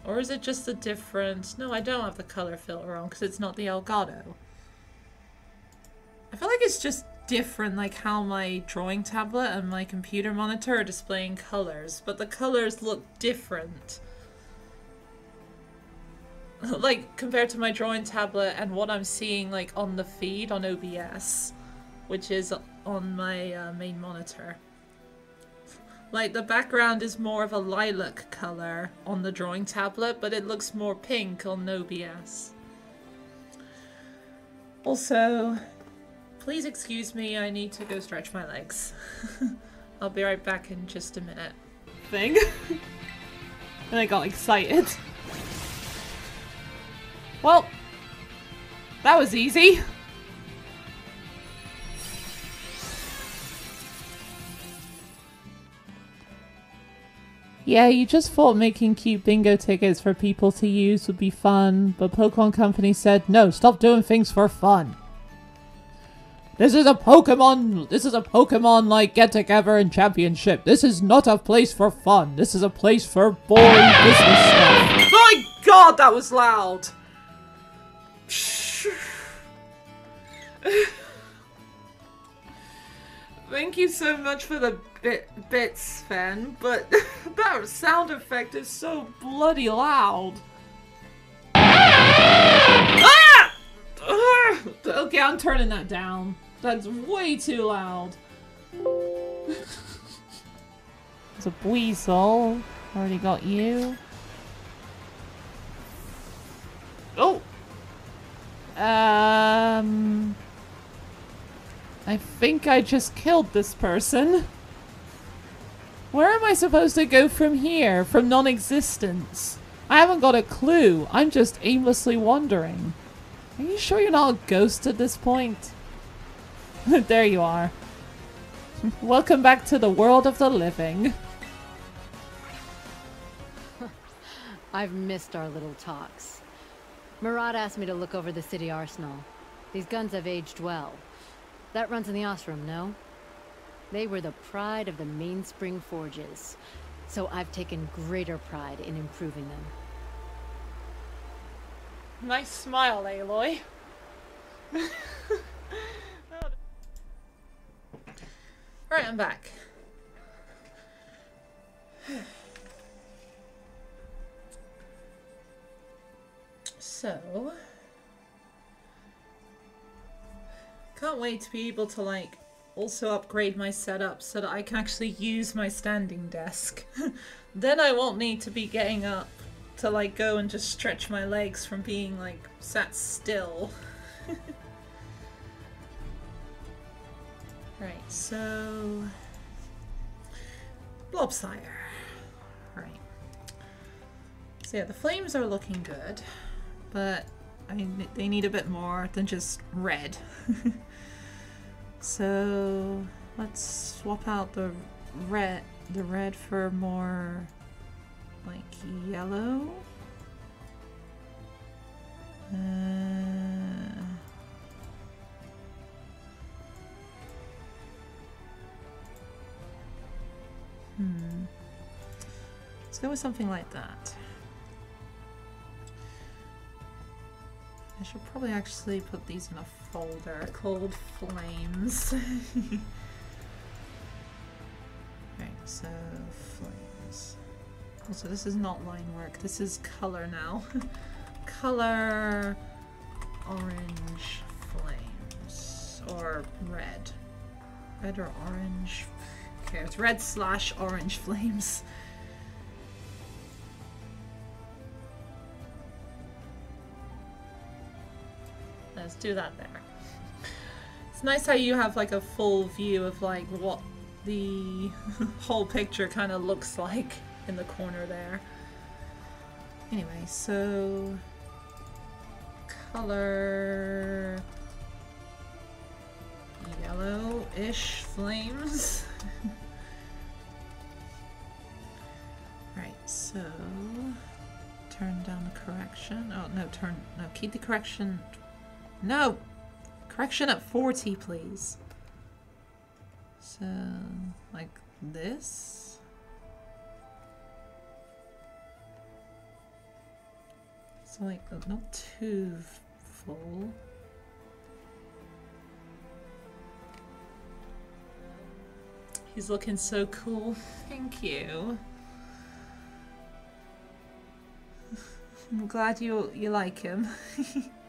Or is it just a different... No, I don't have the color filter on because it's not the Elgato. I feel like it's just different, like how my drawing tablet and my computer monitor are displaying colors, but the colors look different. like, compared to my drawing tablet and what I'm seeing, like, on the feed on OBS, which is on my uh, main monitor. Like the background is more of a lilac color on the drawing tablet, but it looks more pink on OBS. Also, please excuse me, I need to go stretch my legs. I'll be right back in just a minute. Thing. and I got excited. Well, that was easy. Yeah, you just thought making cute bingo tickets for people to use would be fun, but Pokemon Company said, no, stop doing things for fun. This is a Pokemon, this is a Pokemon like get together and championship. This is not a place for fun. This is a place for boring business stuff. My god, that was loud. Thank you so much for the bit bits, Fan, but that sound effect is so bloody loud. ah! Okay, I'm turning that down. That's way too loud. it's a weasel. Already got you. Oh! Um... I think I just killed this person. Where am I supposed to go from here? From non-existence? I haven't got a clue. I'm just aimlessly wandering. Are you sure you're not a ghost at this point? there you are. Welcome back to the world of the living. I've missed our little talks. Murad asked me to look over the city arsenal. These guns have aged well. That runs in the Oseram, no? They were the pride of the Mainspring Forges, so I've taken greater pride in improving them. Nice smile, Aloy. Alright, I'm back. So... Can't wait to be able to, like, also upgrade my setup so that I can actually use my standing desk. then I won't need to be getting up to, like, go and just stretch my legs from being, like, sat still. right, so... Blobsire. Right. So yeah, the flames are looking good, but I mean, they need a bit more than just red. so let's swap out the red, the red for more like yellow. Uh, hmm. Let's go with something like that. I should probably actually put these in a folder called Flames. right, so Flames. Also, this is not line work, this is color now. color orange flames. Or red. Red or orange? Okay, it's red slash orange flames. Let's do that there. Nice how you have like a full view of like what the whole picture kind of looks like in the corner there. Anyway, so color yellow-ish flames. right, so turn down the correction. Oh no, turn no, keep the correction no! Correction at 40, please. So, like this? So like, uh, not too full. He's looking so cool. Thank you. I'm glad you you like him.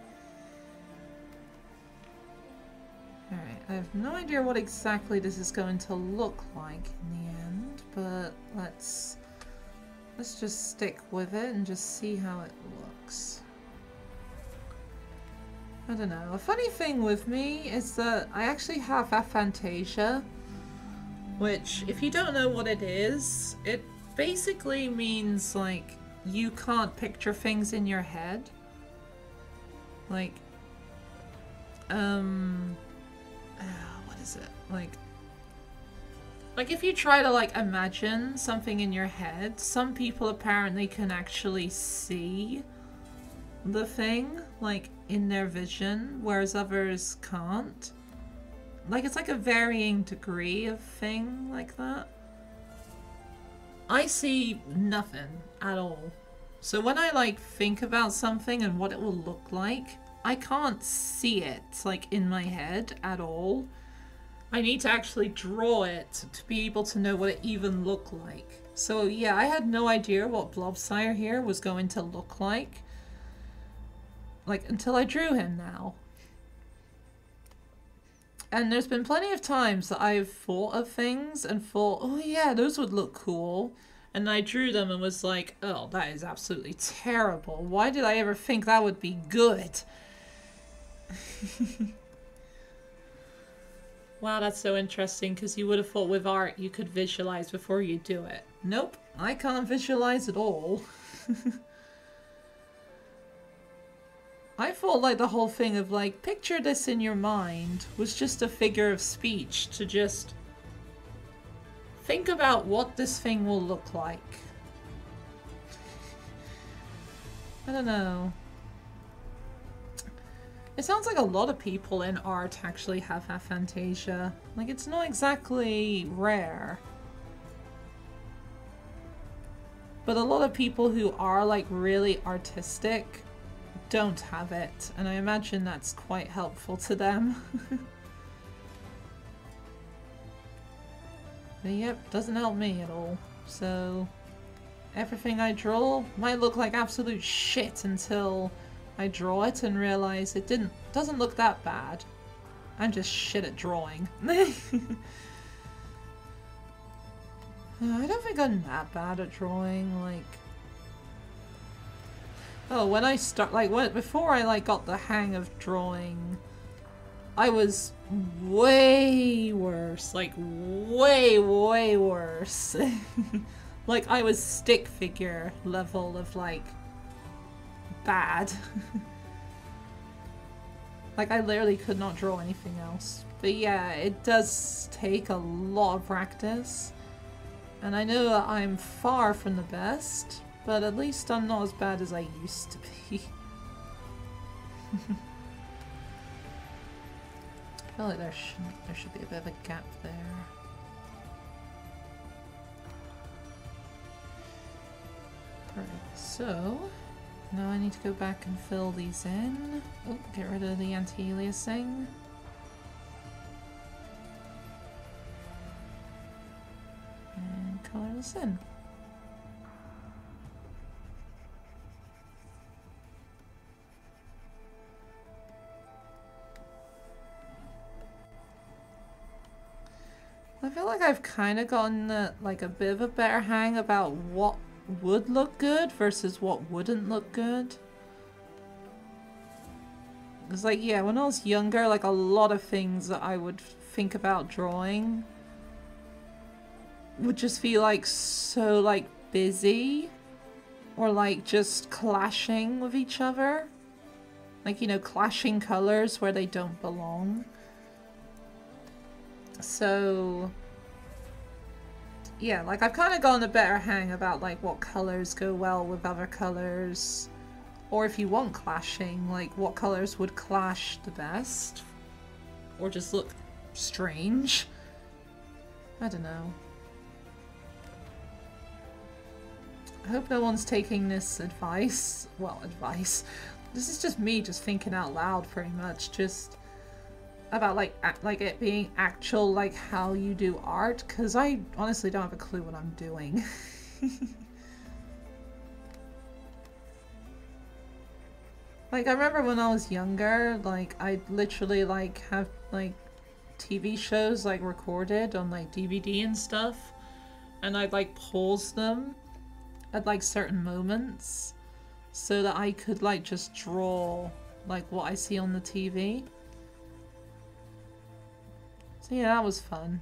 Alright, I have no idea what exactly this is going to look like in the end, but let's let's just stick with it and just see how it looks. I don't know. A funny thing with me is that I actually have aphantasia, which, if you don't know what it is, it basically means, like, you can't picture things in your head. Like, um, Ah, is it? Like, like if you try to like imagine something in your head, some people apparently can actually see the thing, like in their vision, whereas others can't. Like it's like a varying degree of thing like that. I see nothing at all. So when I like think about something and what it will look like, I can't see it like in my head at all. I need to actually draw it to be able to know what it even looked like. So yeah, I had no idea what Blobsire here was going to look like. Like, until I drew him now. And there's been plenty of times that I've thought of things and thought, oh yeah, those would look cool. And I drew them and was like, oh, that is absolutely terrible. Why did I ever think that would be good? Wow, that's so interesting because you would have thought with art you could visualize before you do it. Nope, I can't visualize at all. I thought like the whole thing of like picture this in your mind was just a figure of speech to just think about what this thing will look like. I don't know. It sounds like a lot of people in art actually have aphantasia. Like it's not exactly rare. But a lot of people who are like really artistic don't have it, and I imagine that's quite helpful to them. but yep, doesn't help me at all. So everything I draw might look like absolute shit until I draw it and realize it didn't doesn't look that bad. I'm just shit at drawing. I don't think I'm that bad at drawing, like... Oh, when I start, like, when, before I, like, got the hang of drawing, I was way worse, like, way, way worse. like, I was stick figure level of, like, bad. like, I literally could not draw anything else. But yeah, it does take a lot of practice. And I know that I'm far from the best, but at least I'm not as bad as I used to be. I feel like there should, there should be a bit of a gap there. Right, so now I need to go back and fill these in. Oh, get rid of the anti-aliasing. And color this in. I feel like I've kind of gotten uh, like a bit of a better hang about what would look good versus what wouldn't look good. Because like, yeah, when I was younger, like a lot of things that I would think about drawing would just feel like so like busy or like just clashing with each other. Like, you know, clashing colors where they don't belong. So, yeah, like I've kind of gotten a better hang about like what colors go well with other colors. Or if you want clashing, like what colors would clash the best. Or just look strange. I don't know. I hope no one's taking this advice. Well, advice. This is just me just thinking out loud pretty much. Just about like like it being actual like how you do art because I honestly don't have a clue what I'm doing. like I remember when I was younger, like I literally like have like TV shows like recorded on like DVD and stuff and I'd like pause them at like certain moments so that I could like just draw like what I see on the TV. So yeah, that was fun.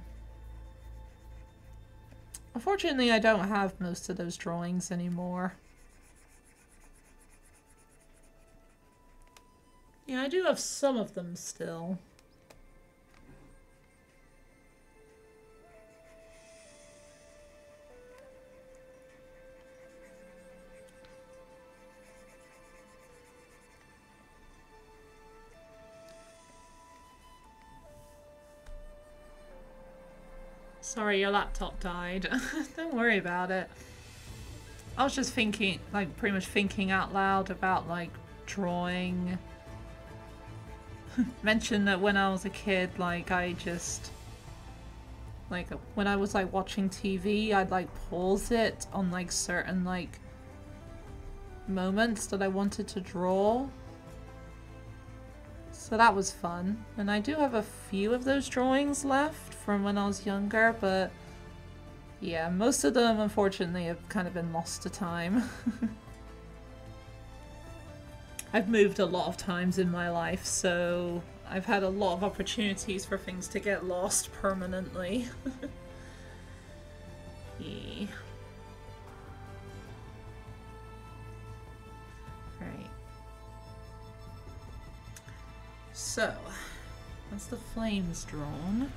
Unfortunately, I don't have most of those drawings anymore. Yeah, I do have some of them still. Sorry, your laptop died. Don't worry about it. I was just thinking, like, pretty much thinking out loud about, like, drawing. Mentioned that when I was a kid, like, I just... Like, when I was, like, watching TV, I'd, like, pause it on, like, certain, like, moments that I wanted to draw. So that was fun. And I do have a few of those drawings left from when I was younger, but yeah, most of them unfortunately have kind of been lost to time. I've moved a lot of times in my life, so I've had a lot of opportunities for things to get lost permanently. yeah. so once the flames drawn,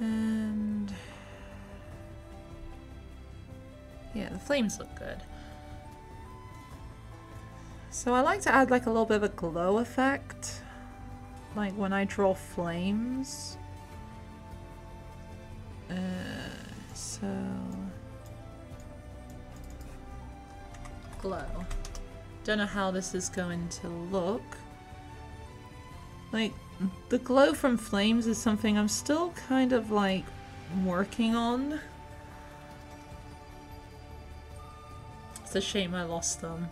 and yeah, the flames look good. So I like to add like a little bit of a glow effect, like when I draw flames. Uh, so glow. Don't know how this is going to look. Like, the glow from flames is something I'm still kind of like working on. It's a shame I lost them.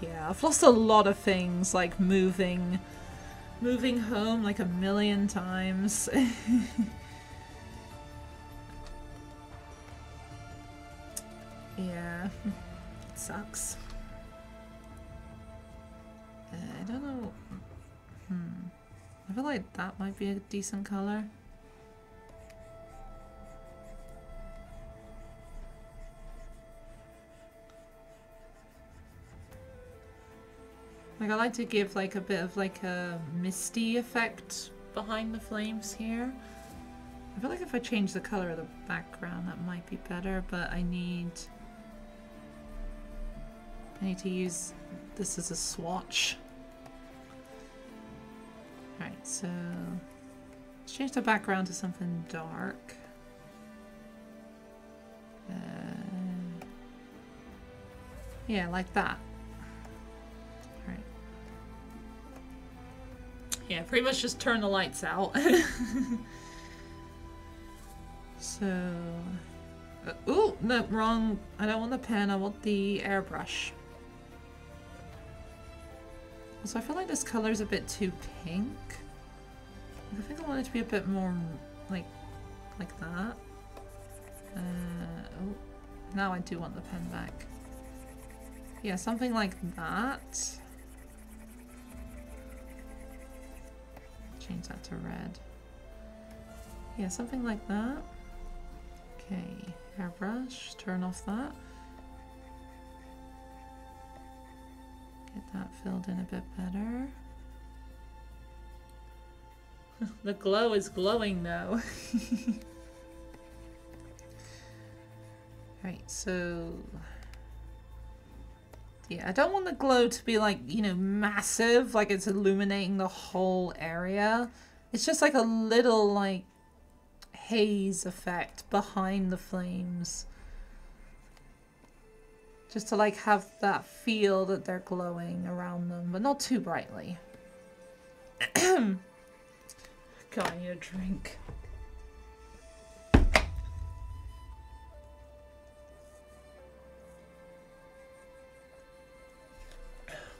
Yeah, I've lost a lot of things, like moving, moving home like a million times. yeah, it sucks. Uh, I don't know. Hmm. I feel like that might be a decent color. Like I like to give like a bit of like a misty effect behind the flames here. I feel like if I change the color of the background that might be better, but I need I need to use this as a swatch. Alright, so let's change the background to something dark. Uh, yeah, like that. Alright. Yeah, pretty much just turn the lights out. so... Uh, ooh, no, wrong. I don't want the pen, I want the airbrush. So I feel like this color is a bit too pink. I think I want it to be a bit more like like that. Uh, oh, now I do want the pen back. Yeah, something like that. Change that to red. Yeah, something like that. Okay, airbrush, turn off that. Get that filled in a bit better. the glow is glowing though. right, so... Yeah, I don't want the glow to be like, you know, massive, like it's illuminating the whole area. It's just like a little, like, haze effect behind the flames. Just to like have that feel that they're glowing around them, but not too brightly. God, I need drink.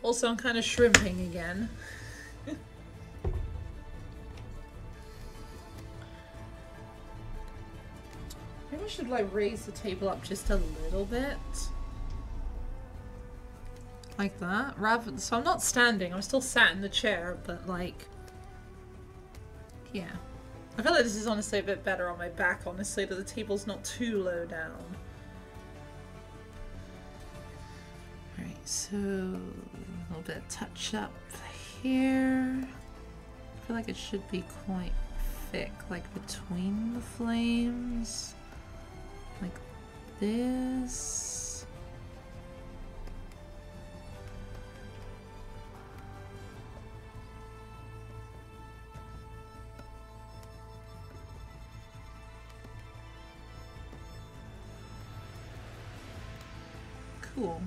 Also, I'm kind of shrimping again. Maybe I should like raise the table up just a little bit like that rather so I'm not standing I'm still sat in the chair but like yeah. I feel like this is honestly a bit better on my back honestly that the table's not too low down. Alright so a little bit of touch up here. I feel like it should be quite thick like between the flames. Like this Cool.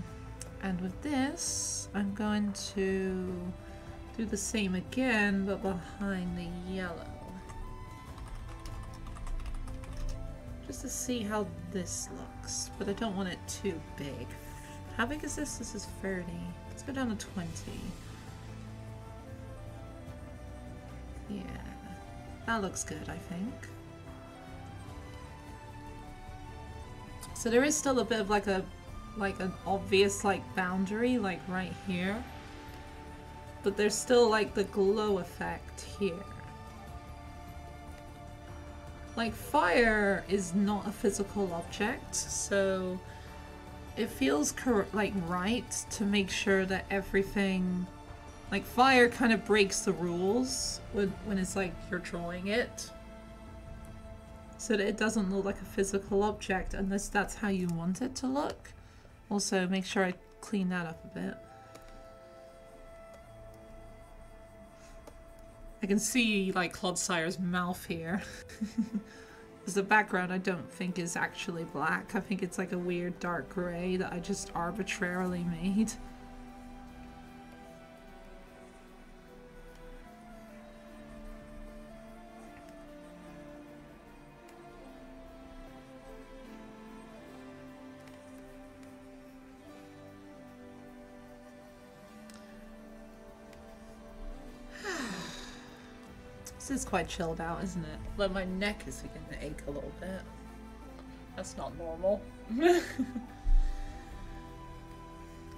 And with this, I'm going to do the same again, but behind the yellow. Just to see how this looks, but I don't want it too big. How big is this? This is 30. Let's go down to 20. Yeah, that looks good, I think. So there is still a bit of like a like an obvious like boundary like right here but there's still like the glow effect here like fire is not a physical object so it feels like right to make sure that everything Like fire kind of breaks the rules when, when it's like you're drawing it. So that it doesn't look like a physical object unless that's how you want it to look. Also, make sure I clean that up a bit. I can see like Claude Clodsire's mouth here. Because the background I don't think is actually black. I think it's like a weird dark grey that I just arbitrarily made. Quite chilled out, isn't it? But my neck is beginning to ache a little bit. That's not normal. I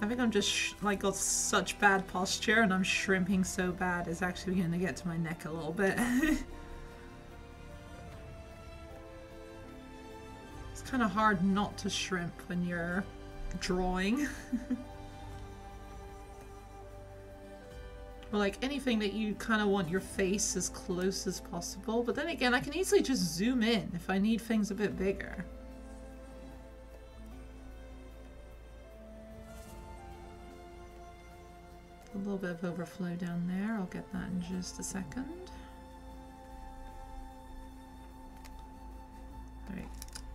think I'm just sh- like got such bad posture and I'm shrimping so bad it's actually going to get to my neck a little bit. it's kind of hard not to shrimp when you're drawing. Or like anything that you kind of want your face as close as possible. But then again, I can easily just zoom in if I need things a bit bigger. A little bit of overflow down there. I'll get that in just a second. Alright,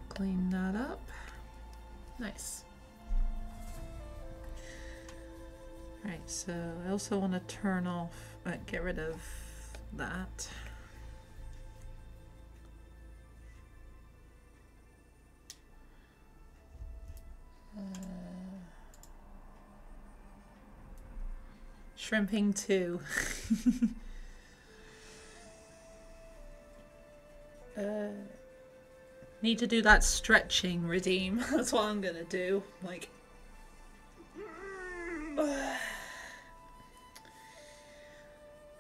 clean that up. Nice. Right, so I also want to turn off, uh, get rid of that. Uh, shrimping too. uh, need to do that stretching redeem. That's what I'm gonna do. Like.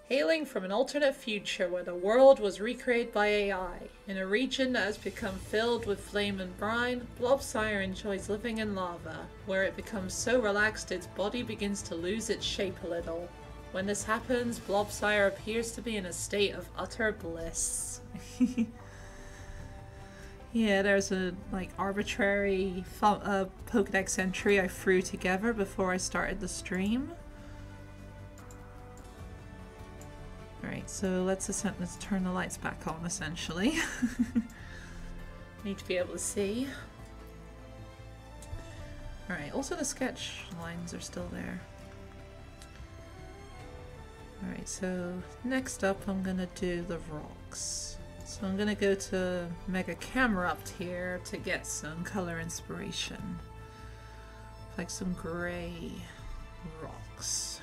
Hailing from an alternate future where the world was recreated by AI, in a region that has become filled with flame and brine, Blobsire enjoys living in lava, where it becomes so relaxed its body begins to lose its shape a little. When this happens, Blobsire appears to be in a state of utter bliss. yeah, there's a like arbitrary uh, Pokedex entry I threw together before I started the stream. Alright, so let's, let's turn the lights back on, essentially. Need to be able to see. Alright, also the sketch lines are still there. Alright, so next up I'm gonna do the rocks. So I'm gonna go to Mega up here to get some color inspiration. Like some grey rocks.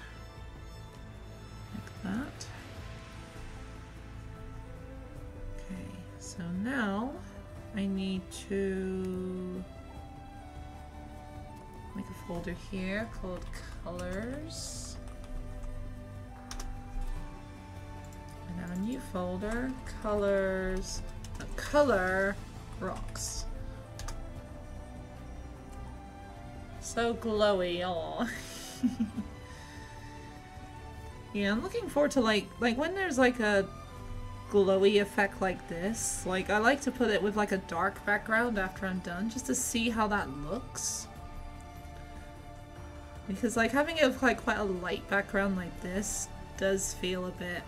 Like that. Okay, so now I need to make a folder here called colors. Folder, colors, color rocks. So glowy, oh. yeah, I'm looking forward to like, like when there's like a glowy effect like this. Like, I like to put it with like a dark background after I'm done, just to see how that looks. Because like having it with like quite a light background like this does feel a bit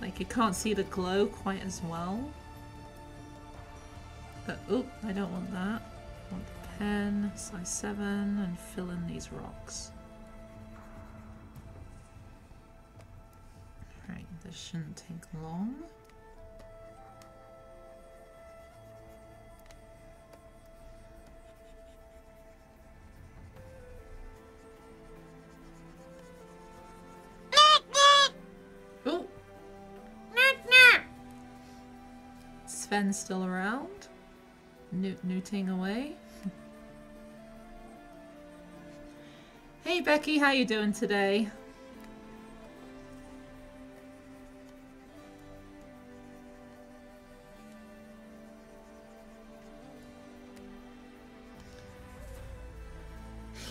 like you can't see the glow quite as well. But, oh, I don't want that. I want the pen, size 7, and fill in these rocks. Right, this shouldn't take long. Sven's still around? Newt newting away? hey Becky, how you doing today?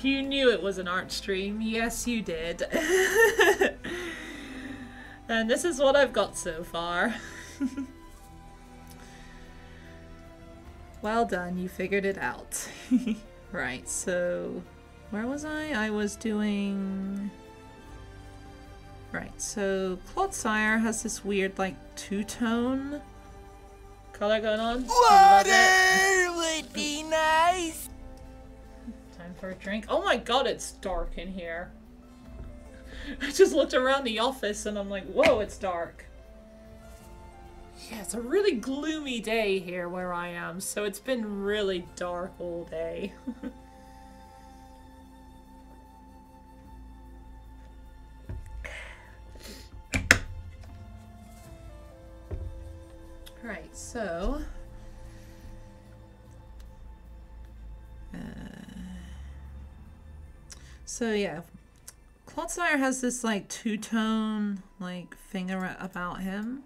You knew it was an art stream. Yes, you did. and this is what I've got so far. well done, you figured it out. right, so where was I? I was doing... Right, so Clodsire has this weird, like, two-tone color going on. Water would be nice. Time for a drink. Oh my god, it's dark in here. I just looked around the office and I'm like, whoa, it's dark. Yeah, it's a really gloomy day here where I am, so it's been really dark all day. right, so... Uh, so yeah, Clodsire has this like two-tone like thing about him.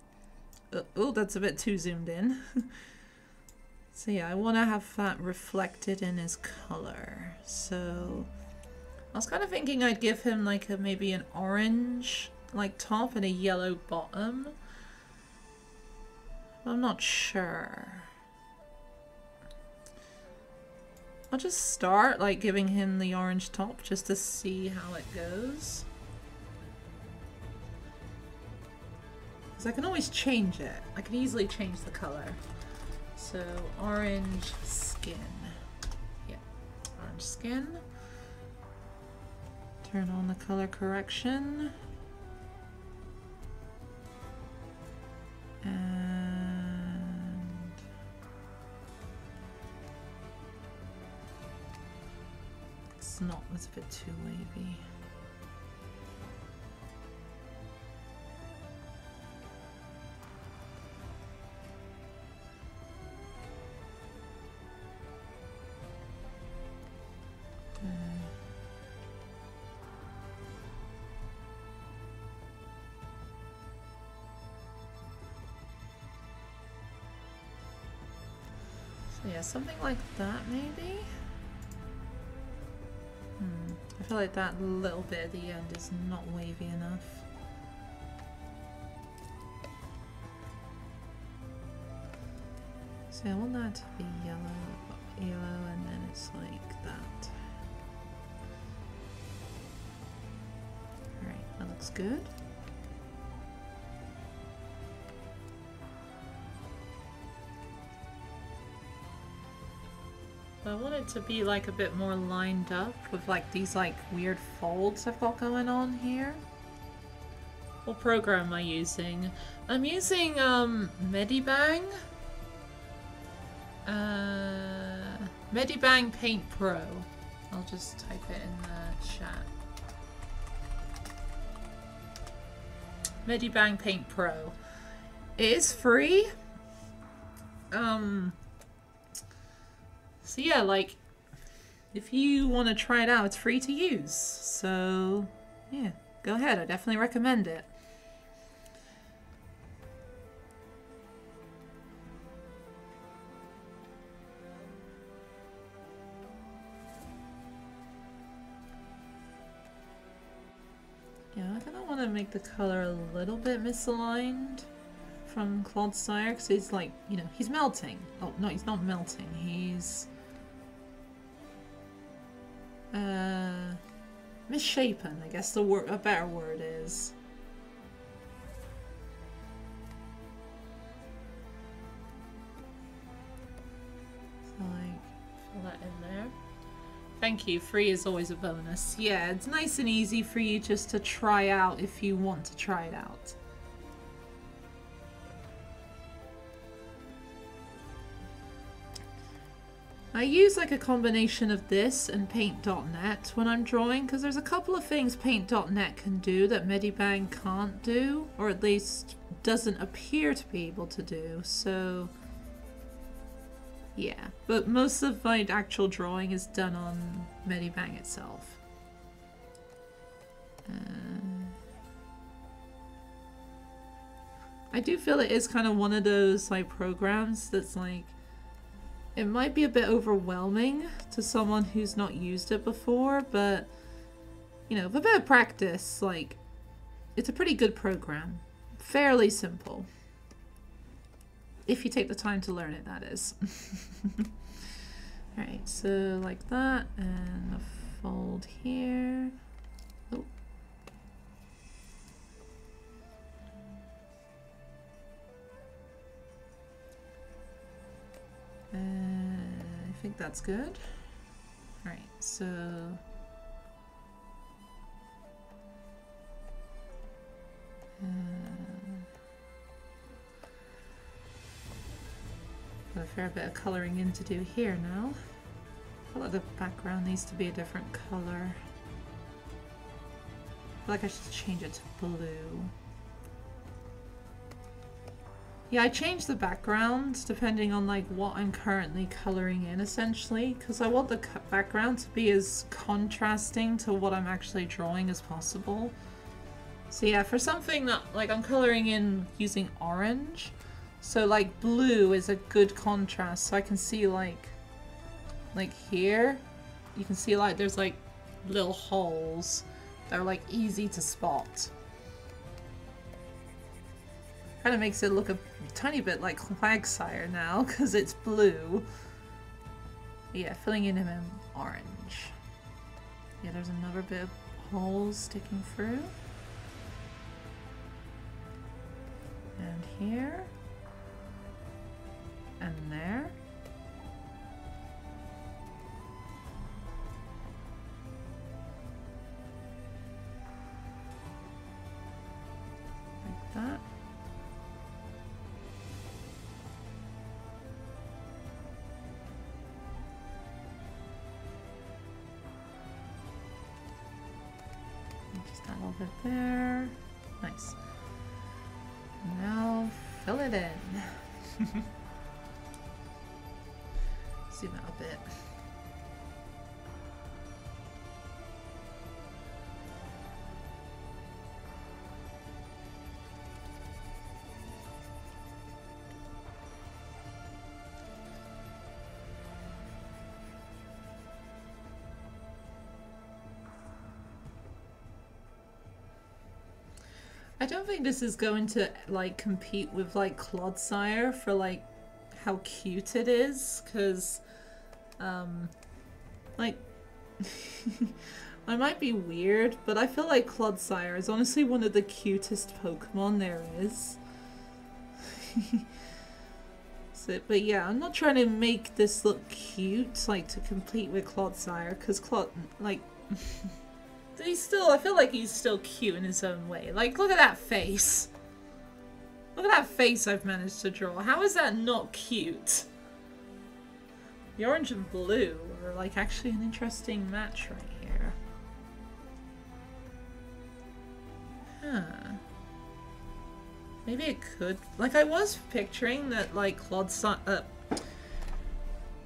Uh, oh, that's a bit too zoomed in. so yeah, I want to have that reflected in his color. So I was kind of thinking I'd give him like a maybe an orange like top and a yellow bottom. I'm not sure. I'll just start like giving him the orange top just to see how it goes. Because I can always change it. I can easily change the color. So orange skin. Yeah, orange skin. Turn on the color correction. And it's not, it's a bit too wavy. So yeah, something like that maybe? Hmm. I feel like that little bit at the end is not wavy enough. So I want that to be yellow, yellow, and then it's like that. Looks good. I want it to be like a bit more lined up with like these like weird folds I've got going on here. What program am I using? I'm using um Medibang. Uh, Medibang Paint Pro. I'll just type it in the chat. Medibang Paint Pro. It is free. Um, so yeah, like, if you want to try it out, it's free to use. So, yeah, go ahead. I definitely recommend it. Make the color a little bit misaligned from Clodsire because he's like, you know, he's melting. Oh, no, he's not melting. He's uh, misshapen, I guess the word, a better word is. Like, fill that in there. Thank you. Free is always a bonus. Yeah, it's nice and easy for you just to try out if you want to try it out. I use like a combination of this and Paint.net when I'm drawing because there's a couple of things Paint.net can do that Medibang can't do, or at least doesn't appear to be able to do, so yeah. But most of my actual drawing is done on Medibang itself. Uh, I do feel it is kind of one of those like programs that's like it might be a bit overwhelming to someone who's not used it before, but you know, with a bit of practice, like it's a pretty good program. Fairly simple. If you take the time to learn it, that is. Alright, so like that, and a fold here. Oh. Uh, I think that's good. Alright, so... Uh, a fair bit of colouring in to do here now. I feel like the background needs to be a different colour. I feel like I should change it to blue. Yeah, I change the background depending on like what I'm currently colouring in essentially because I want the background to be as contrasting to what I'm actually drawing as possible. So yeah, for something that like I'm colouring in using orange, so like blue is a good contrast so I can see like like here you can see like there's like little holes that are like easy to spot. Kind of makes it look a tiny bit like Quagsire now because it's blue. Yeah, filling in him in orange. Yeah, there's another bit of holes sticking through. And here. And there. Like that. Just that little bit there. Nice. Now fill it in. Zoom out a bit. I don't think this is going to like compete with like Clodsire for like how cute it is because um like I might be weird but I feel like Clodsire is honestly one of the cutest Pokemon there is. so, but yeah, I'm not trying to make this look cute like to compete with Clodsire because Clod like he's still, I feel like he's still cute in his own way. Like, look at that face. Look at that face I've managed to draw. How is that not cute? The orange and blue are like actually an interesting match right here. Huh. Maybe it could. Like, I was picturing that, like, Clodsire. Uh,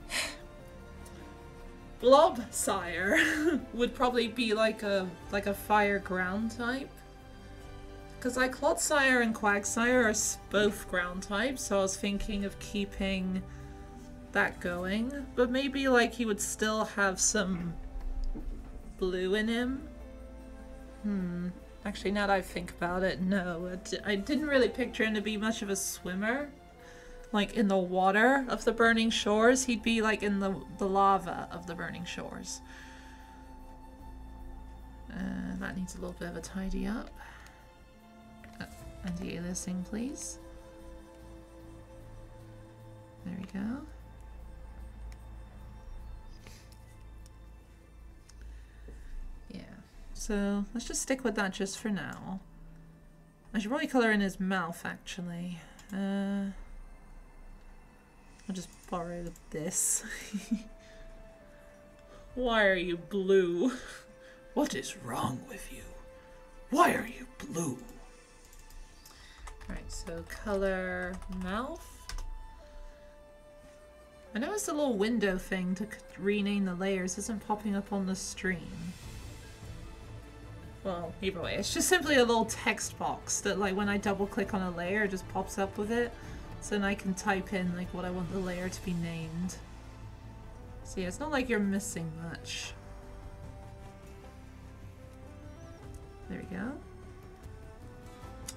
Blobsire would probably be like a like a fire ground type. Because like Clodsire and Quagsire are both ground types, so I was thinking of keeping that going. But maybe like he would still have some blue in him. Hmm. Actually, now that I think about it, no. I didn't really picture him to be much of a swimmer like in the water of the burning shores. He'd be like in the, the lava of the burning shores. Uh, that needs a little bit of a tidy up. Uh, Anti-aliasing, please. There we go. Yeah, so let's just stick with that just for now. I should probably color in his mouth, actually. Uh, I'll just borrow this. Why are you blue? What is wrong with you? Why are you blue? Alright, so color mouth. I noticed the little window thing to rename the layers isn't popping up on the stream. Well, either way, it's just simply a little text box that like when I double click on a layer, it just pops up with it. So then I can type in like what I want the layer to be named. So yeah, it's not like you're missing much. There we go.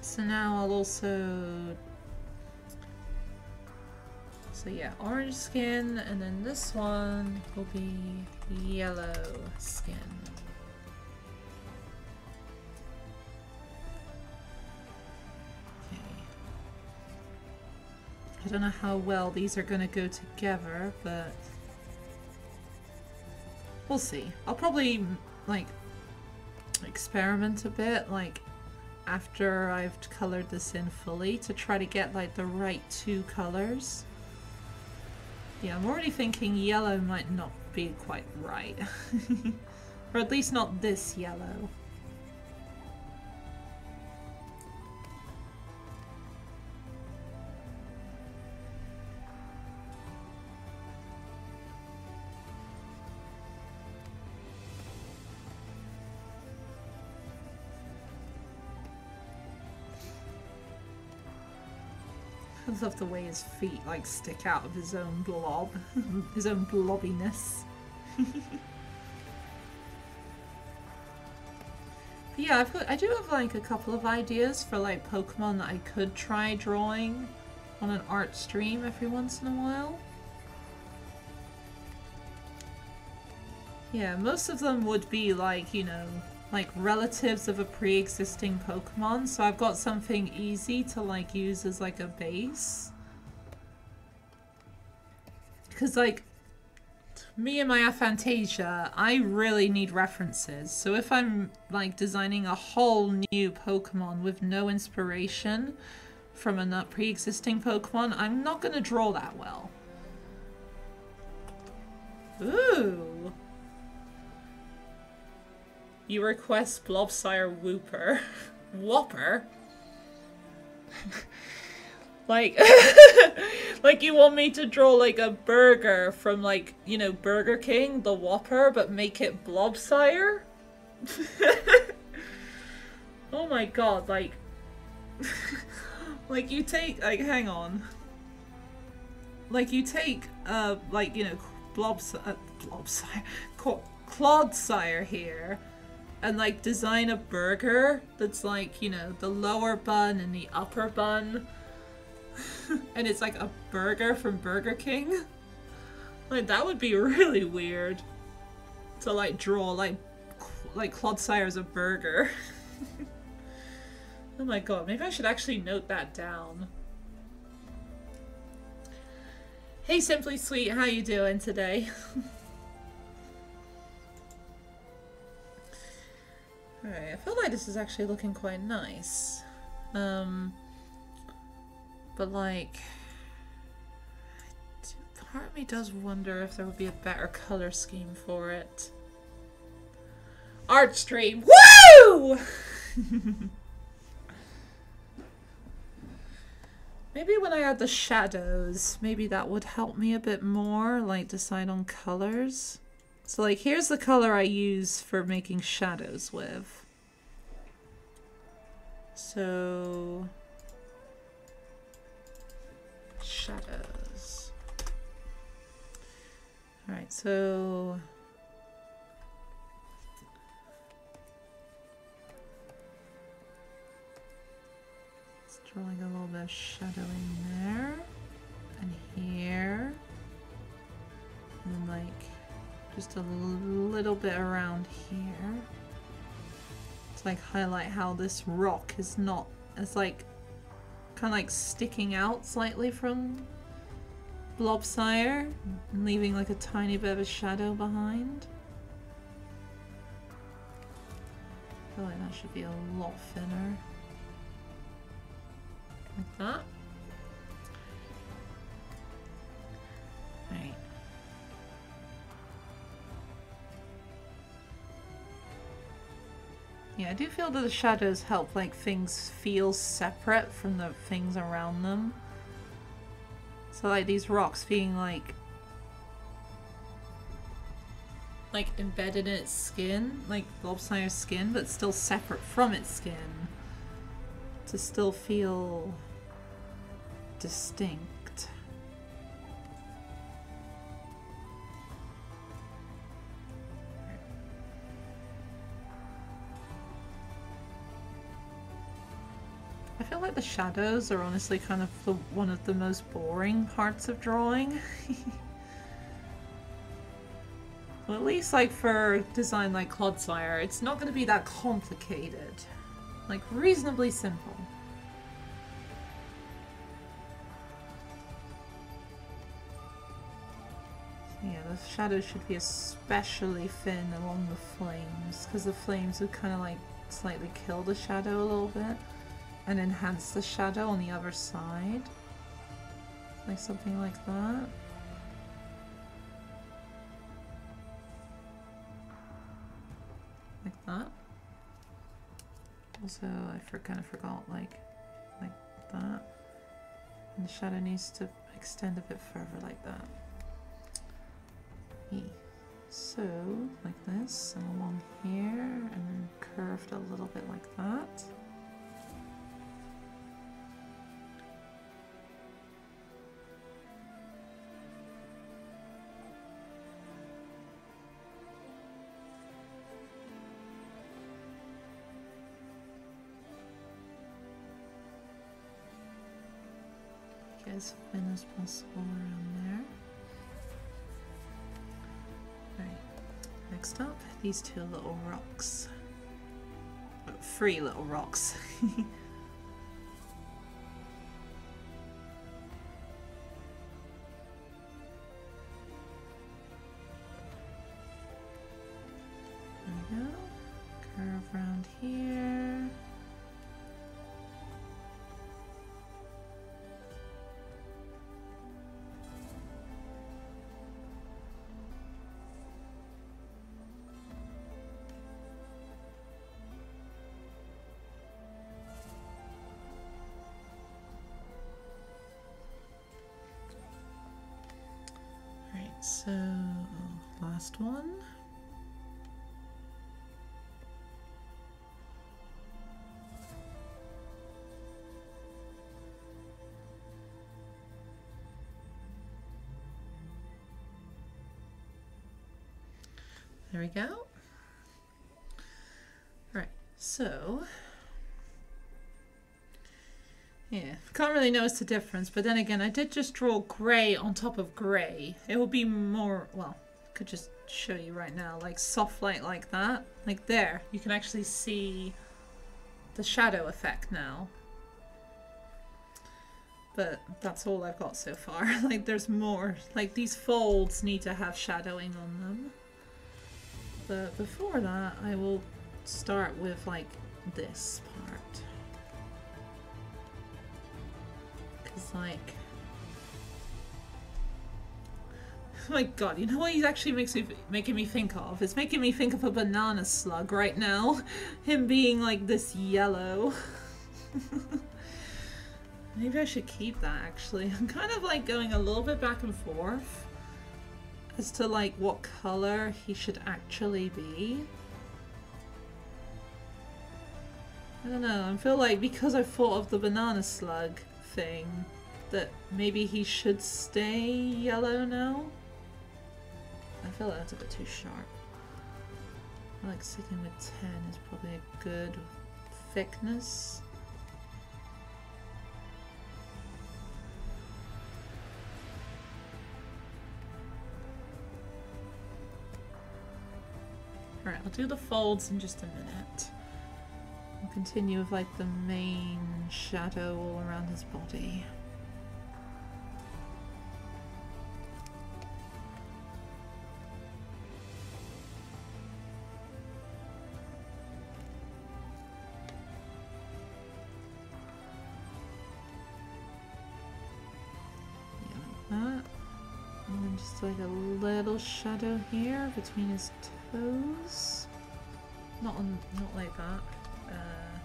So now I'll also... So yeah, orange skin, and then this one will be yellow skin. I don't know how well these are going to go together, but we'll see. I'll probably like experiment a bit, like after I've colored this in fully to try to get like the right two colors. Yeah, I'm already thinking yellow might not be quite right. or at least not this yellow. Love the way his feet like stick out of his own blob, his own blobbiness. yeah, I've got, I do have like a couple of ideas for like Pokemon that I could try drawing on an art stream every once in a while. Yeah, most of them would be like, you know, like relatives of a pre-existing Pokemon, so I've got something easy to like use as like a base. Because like, me and my Aphantasia, I really need references. So if I'm like designing a whole new Pokemon with no inspiration from a pre-existing Pokemon, I'm not going to draw that well. Ooh. You request Blobsire Whooper. Whopper? like, like you want me to draw like a burger from like, you know, Burger King, the Whopper, but make it Blobsire? oh my god, like, like you take, like, hang on. Like you take, uh, like, you know, Blobs, uh, Blobsire, Clodsire here, and like design a burger that's like, you know, the lower bun and the upper bun. and it's like a burger from Burger King. Like that would be really weird to like draw like like Clodsire as a burger. oh my god, maybe I should actually note that down. Hey Simply Sweet, how you doing today? Alright, I feel like this is actually looking quite nice. Um, but like, part of me does wonder if there would be a better color scheme for it. Art stream, woo! maybe when I add the shadows, maybe that would help me a bit more, like decide on colors. So like here's the color I use for making shadows with. So shadows. Alright, so it's drawing a little bit of shadowing there and here. And then like just a little bit around here. To like highlight how this rock is not, it's like kind of like sticking out slightly from Blobsire and leaving like a tiny bit of a shadow behind. I feel like that should be a lot thinner. Like that. Yeah, I do feel that the shadows help like things feel separate from the things around them. So like these rocks being like like embedded in its skin, like Blobsire's skin, but still separate from its skin. To still feel distinct. Feel like the shadows are honestly kind of the, one of the most boring parts of drawing. well, at least like for design like Clodsire, it's not going to be that complicated. Like reasonably simple. Yeah, the shadows should be especially thin along the flames, because the flames would kind of like slightly kill the shadow a little bit and enhance the shadow on the other side. Like something like that. Like that. Also, I for, kind of forgot, like, like that. And the shadow needs to extend a bit further like that. So, like this, and along here, and then curved a little bit like that. As thin as possible around there. Right. Next up, these two little rocks. Oh, three little rocks. there we go. Curve around here. So last one. There we go. All right, so yeah, can't really notice the difference, but then again, I did just draw grey on top of grey. It will be more, well, I could just show you right now, like soft light like that. Like there, you can actually see the shadow effect now. But that's all I've got so far. like there's more, like these folds need to have shadowing on them. But before that, I will start with like this part. Like, oh my god, you know what he actually makes me making me think of? It's making me think of a banana slug right now. Him being like this yellow. Maybe I should keep that actually. I'm kind of like going a little bit back and forth as to like what color he should actually be. I don't know, I feel like because I thought of the banana slug thing, that maybe he should stay yellow now? I feel like that's a bit too sharp. I like sticking with 10 is probably a good thickness. Alright, I'll do the folds in just a minute. Continue with like the main shadow all around his body. Like a little shadow here between his toes. Not on, not like that. Uh,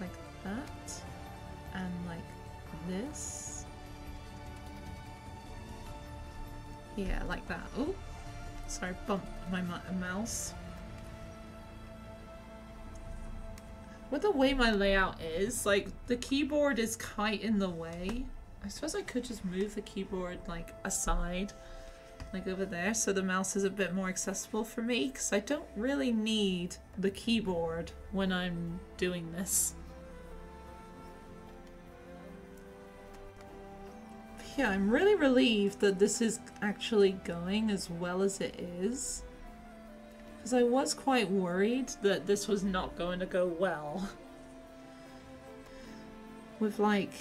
like that, and like this. Yeah, like that. Oh, sorry, bumped my mouse. With the way my layout is, like the keyboard is quite in the way. I suppose I could just move the keyboard like aside like over there, so the mouse is a bit more accessible for me, because I don't really need the keyboard when I'm doing this. yeah, I'm really relieved that this is actually going as well as it is. Because I was quite worried that this was not going to go well. With like,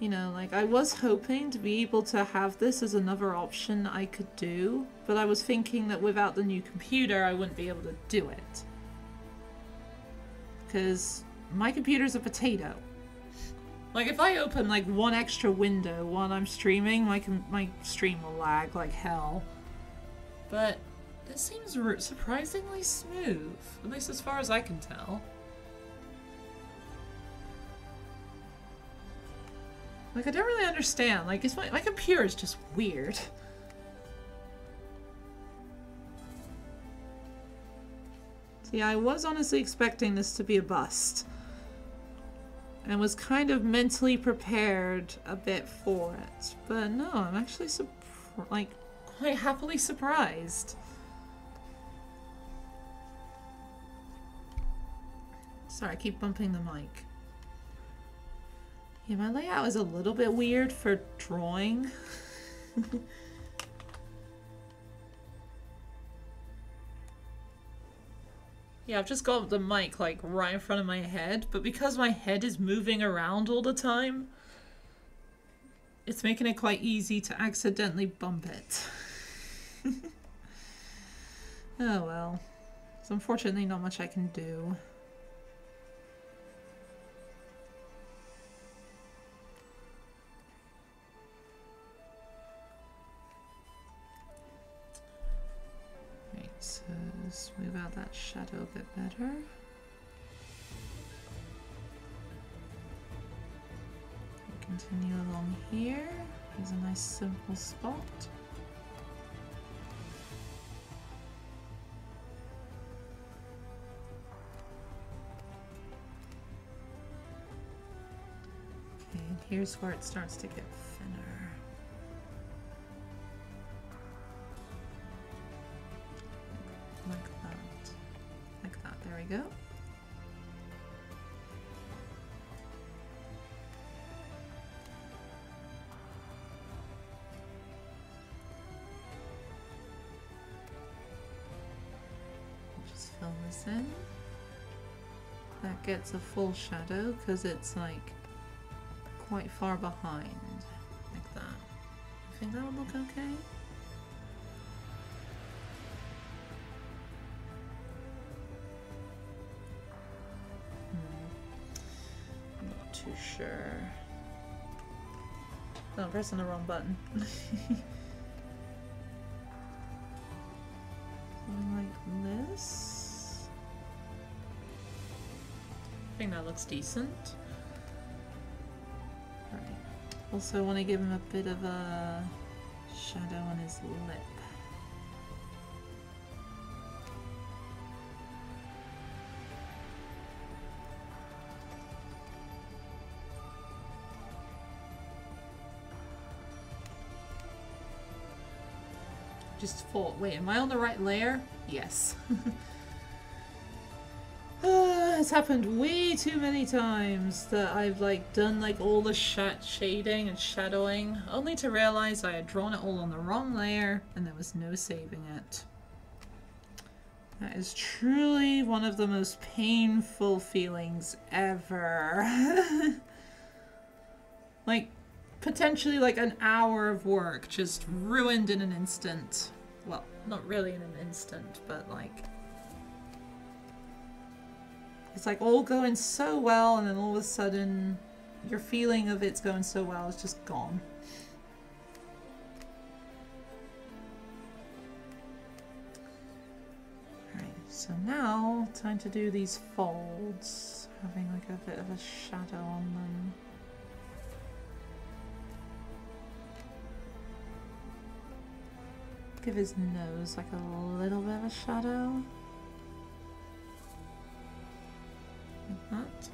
you know, like I was hoping to be able to have this as another option I could do, but I was thinking that without the new computer I wouldn't be able to do it. Because my computer's a potato. Like if I open like one extra window while I'm streaming, my my stream will lag like hell. But this seems surprisingly smooth, at least as far as I can tell. Like I don't really understand. Like it's my my computer is just weird. See, I was honestly expecting this to be a bust and was kind of mentally prepared a bit for it. But no, I'm actually like quite happily surprised. Sorry, I keep bumping the mic. Yeah, my layout is a little bit weird for drawing. Yeah, I've just got the mic like right in front of my head, but because my head is moving around all the time, it's making it quite easy to accidentally bump it. oh well. It's unfortunately not much I can do. So smooth out that shadow a bit better. Continue along here. Here's a nice simple spot. Okay, and here's where it starts to get go. Gets a full shadow because it's like quite far behind, like that. I think that would look okay. Hmm. I'm not too sure. No, I'm pressing the wrong button. looks decent. Right. Also want to give him a bit of a shadow on his lip. Just thought, wait, am I on the right layer? Yes. it's happened way too many times that I've like done like all the sh shading and shadowing, only to realize I had drawn it all on the wrong layer and there was no saving it. That is truly one of the most painful feelings ever. like, potentially like an hour of work just ruined in an instant. Well, not really in an instant, but like it's like all going so well and then all of a sudden your feeling of it's going so well is just gone. Alright, so now time to do these folds, having like a bit of a shadow on them. Give his nose like a little bit of a shadow. like that.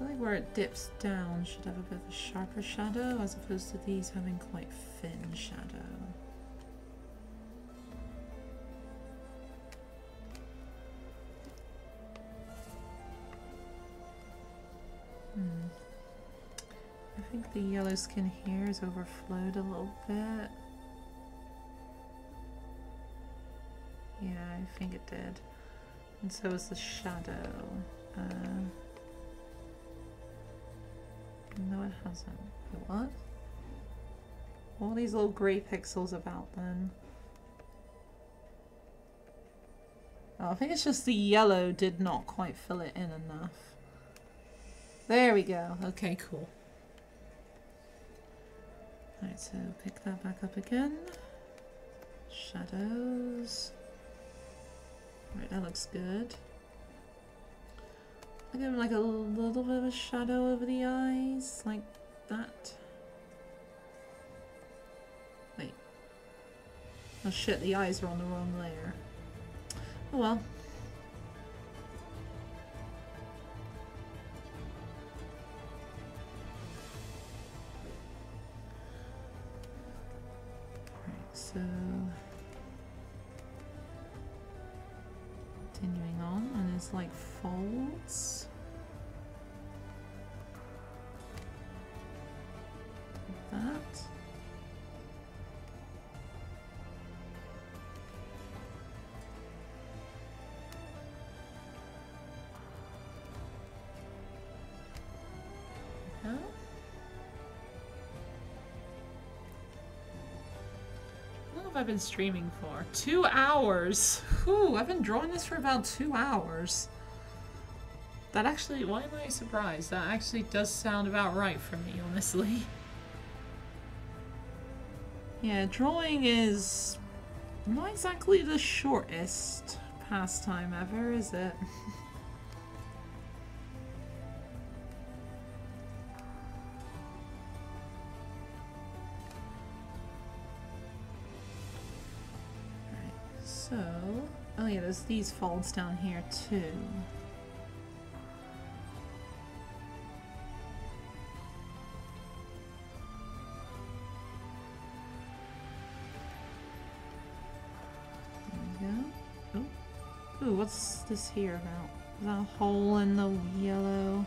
I where it dips down should have a bit of a sharper shadow as opposed to these having quite thin shadow. I think the yellow skin here is overflowed a little bit. Yeah, I think it did. And so is the shadow. Uh, no, it hasn't. Wait, what? All these little grey pixels about then. Oh, I think it's just the yellow did not quite fill it in enough. There we go. Okay, cool. Alright, so pick that back up again. Shadows. Right, that looks good. I give him like a little bit of a shadow over the eyes, like that. Wait. Oh shit, the eyes are on the wrong layer. Oh well. So continuing on, and it's like folds. Like that. Have been streaming for? Two hours! Whew, I've been drawing this for about two hours. That actually, why am I surprised? That actually does sound about right for me, honestly. Yeah, drawing is not exactly the shortest pastime ever, is it? these folds down here too. There we go. Oh, what's this here about? Is that a hole in the yellow?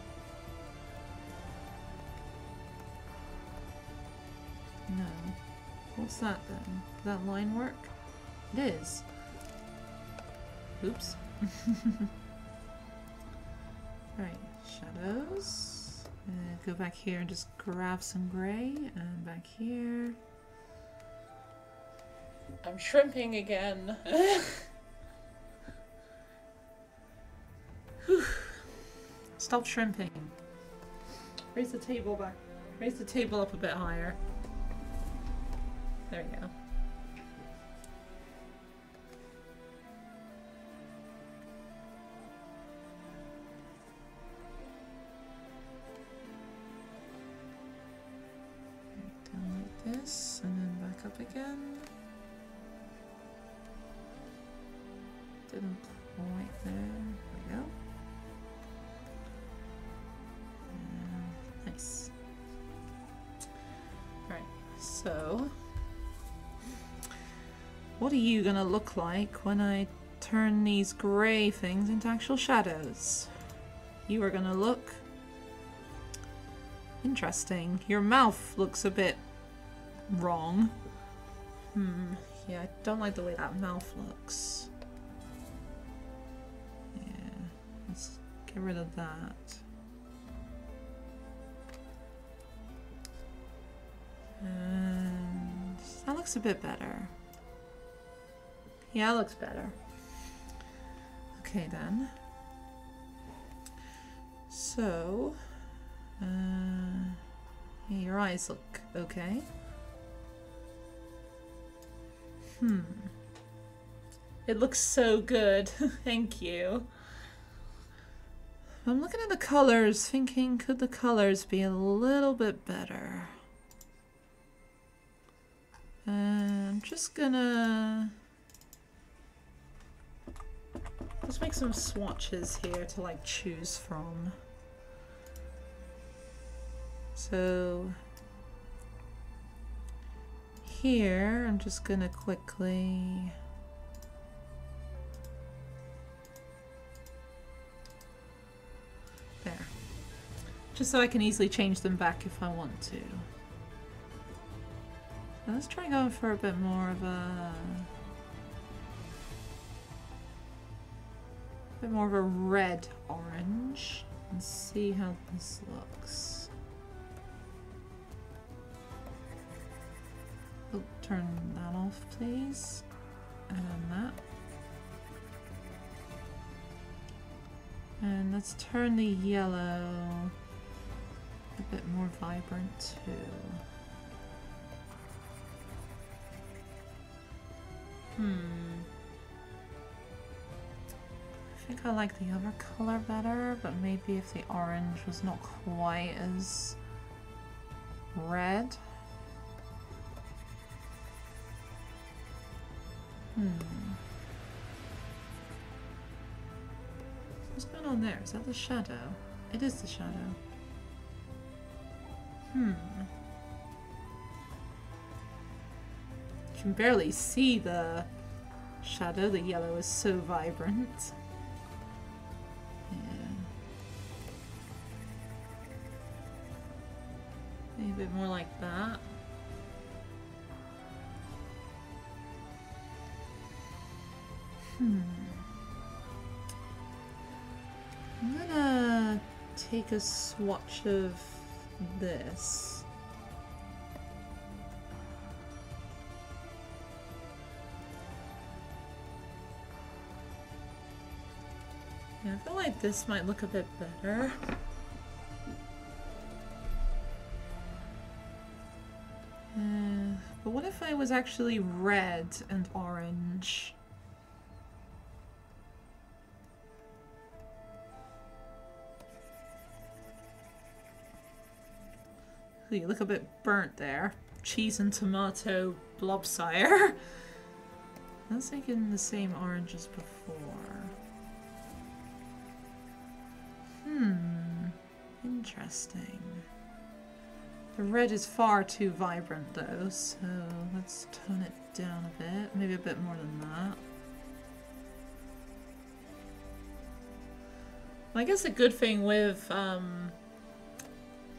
No. What's that then? Does that line work? It is. Oops. Alright, shadows. Uh, go back here and just grab some gray, and back here. I'm shrimping again. Stop shrimping. Raise the table back. Raise the table up a bit higher. There we go. Gonna look like when I turn these grey things into actual shadows? You are gonna look interesting. Your mouth looks a bit wrong. Hmm, yeah, I don't like the way that mouth looks. Yeah, let's get rid of that. And that looks a bit better. Yeah, it looks better. Okay then. So, uh, your eyes look okay. Hmm. It looks so good. Thank you. I'm looking at the colors, thinking, could the colors be a little bit better? Uh, I'm just gonna... Let's make some swatches here to like choose from. So here, I'm just gonna quickly there. Just so I can easily change them back if I want to. Now let's try going for a bit more of a bit more of a red orange and see how this looks. Oh, turn that off, please. And that. And let's turn the yellow a bit more vibrant too. Hmm. I think I like the other color better, but maybe if the orange was not quite as red. Hmm. What's going on there? Is that the shadow? It is the shadow. Hmm. You can barely see the shadow. The yellow is so vibrant. More like that. Hmm. I'm gonna take a swatch of this. Yeah, I feel like this might look a bit better. Was actually red and orange? You look a bit burnt there. Cheese and tomato blobsire. I was thinking the same orange as before. Hmm. Interesting. The red is far too vibrant though, so let's tone it down a bit. Maybe a bit more than that. I guess a good thing with um,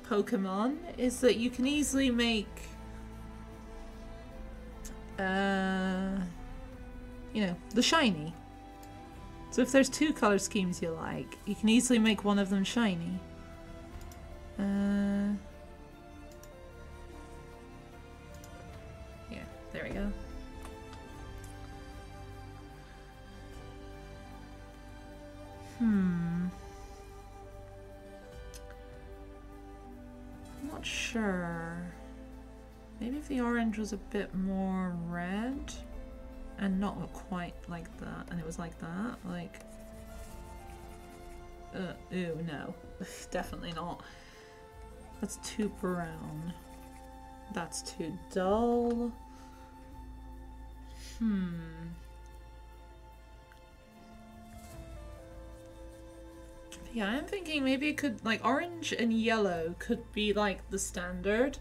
Pokemon is that you can easily make uh, you know, the shiny. So if there's two color schemes you like, you can easily make one of them shiny. Uh, was a bit more red and not quite like that, and it was like that, like. Uh, no. Definitely not. That's too brown. That's too dull. Hmm. Yeah, I'm thinking maybe it could, like, orange and yellow could be, like, the standard.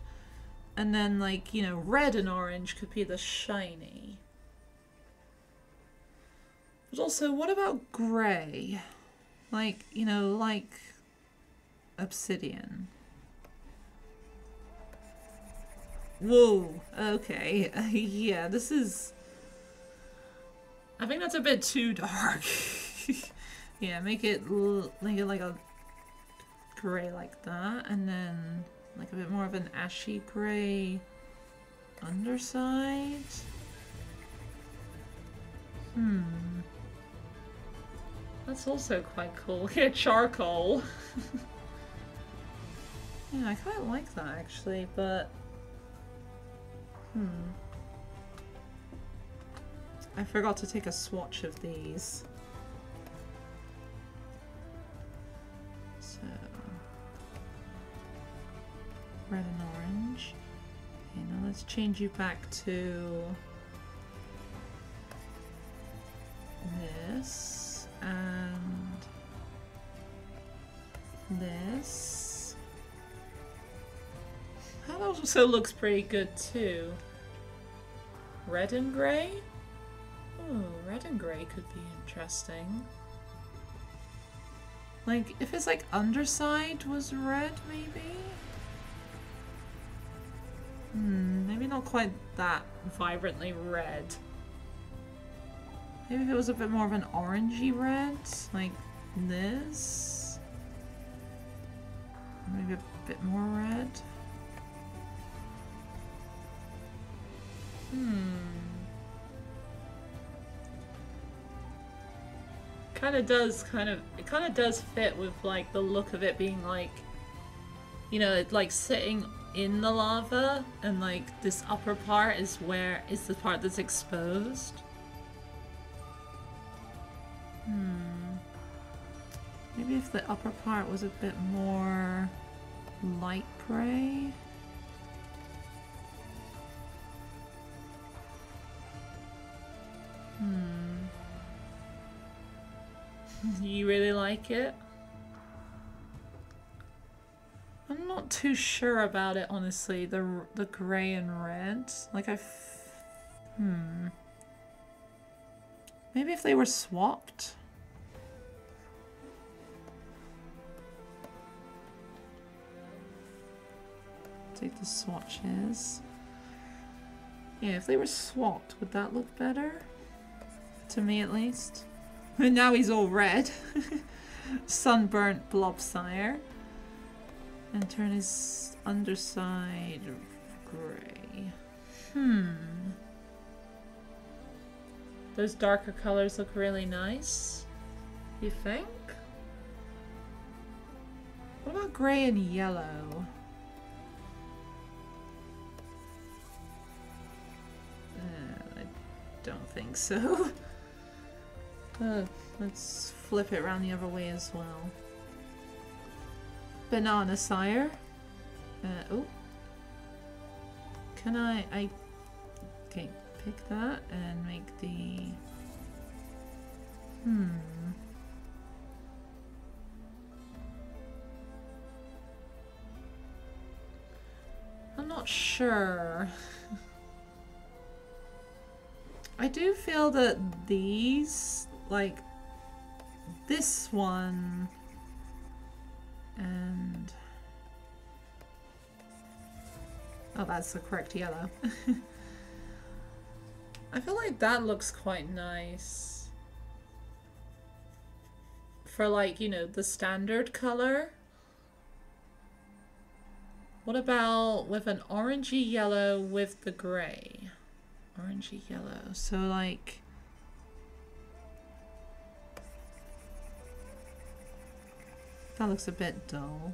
And then, like, you know, red and orange could be the shiny. But also, what about grey? Like, you know, like obsidian. Whoa, okay. yeah, this is... I think that's a bit too dark. yeah, make it, make it like a grey like that, and then like a bit more of an ashy grey underside. Hmm. That's also quite cool. Yeah, charcoal. yeah, I quite like that actually, but hmm. I forgot to take a swatch of these. Red and orange. Okay, now let's change you back to this and this. That also looks pretty good too. Red and grey? Oh, red and grey could be interesting. Like, if his like underside was red, maybe? Hmm, maybe not quite that vibrantly red. Maybe if it was a bit more of an orangey red, like this. Maybe a bit more red. Hmm. Kind of does kind of it kind of does fit with like the look of it being like you know, like sitting in the lava and like this upper part is where is the part that's exposed. Hmm. Maybe if the upper part was a bit more light gray. Hmm. you really like it? Not too sure about it, honestly. The the gray and red, like I, hmm. Maybe if they were swapped. Take the swatches. Yeah, if they were swapped, would that look better? To me, at least. Now he's all red. Sunburnt Blobsire. And turn his underside gray. Hmm. Those darker colors look really nice. You think? What about gray and yellow? Uh, I don't think so. Uh, let's flip it around the other way as well. Banana sire. Uh, oh. Can I, I, okay, pick that and make the, hmm. I'm not sure. I do feel that these, like, this one and... Oh, that's the correct yellow. I feel like that looks quite nice. For like, you know, the standard color. What about with an orangey yellow with the gray? Orangey yellow. So like... That looks a bit dull.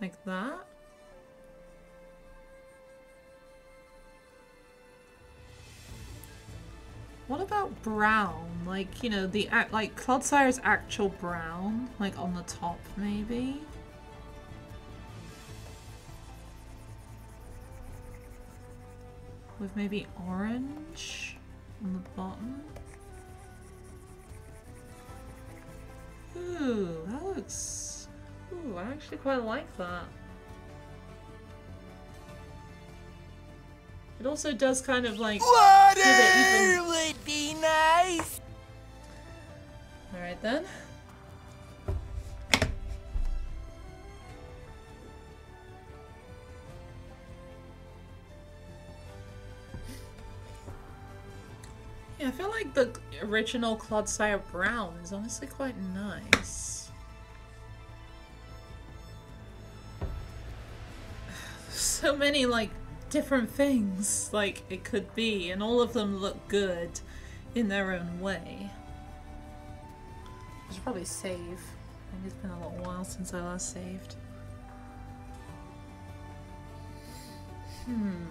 Like that? What about brown? Like, you know, the like Clodsire's actual brown, like on the top maybe? With maybe orange on the bottom? Ooh, that looks... Ooh, I actually quite like that. It also does kind of like Water it even... would be nice. Alright then. Yeah, I feel like the original Clodsire Brown is honestly quite nice. So many, like, different things, like, it could be, and all of them look good in their own way. I should probably save. I think it's been a little while since I last saved. Hmm.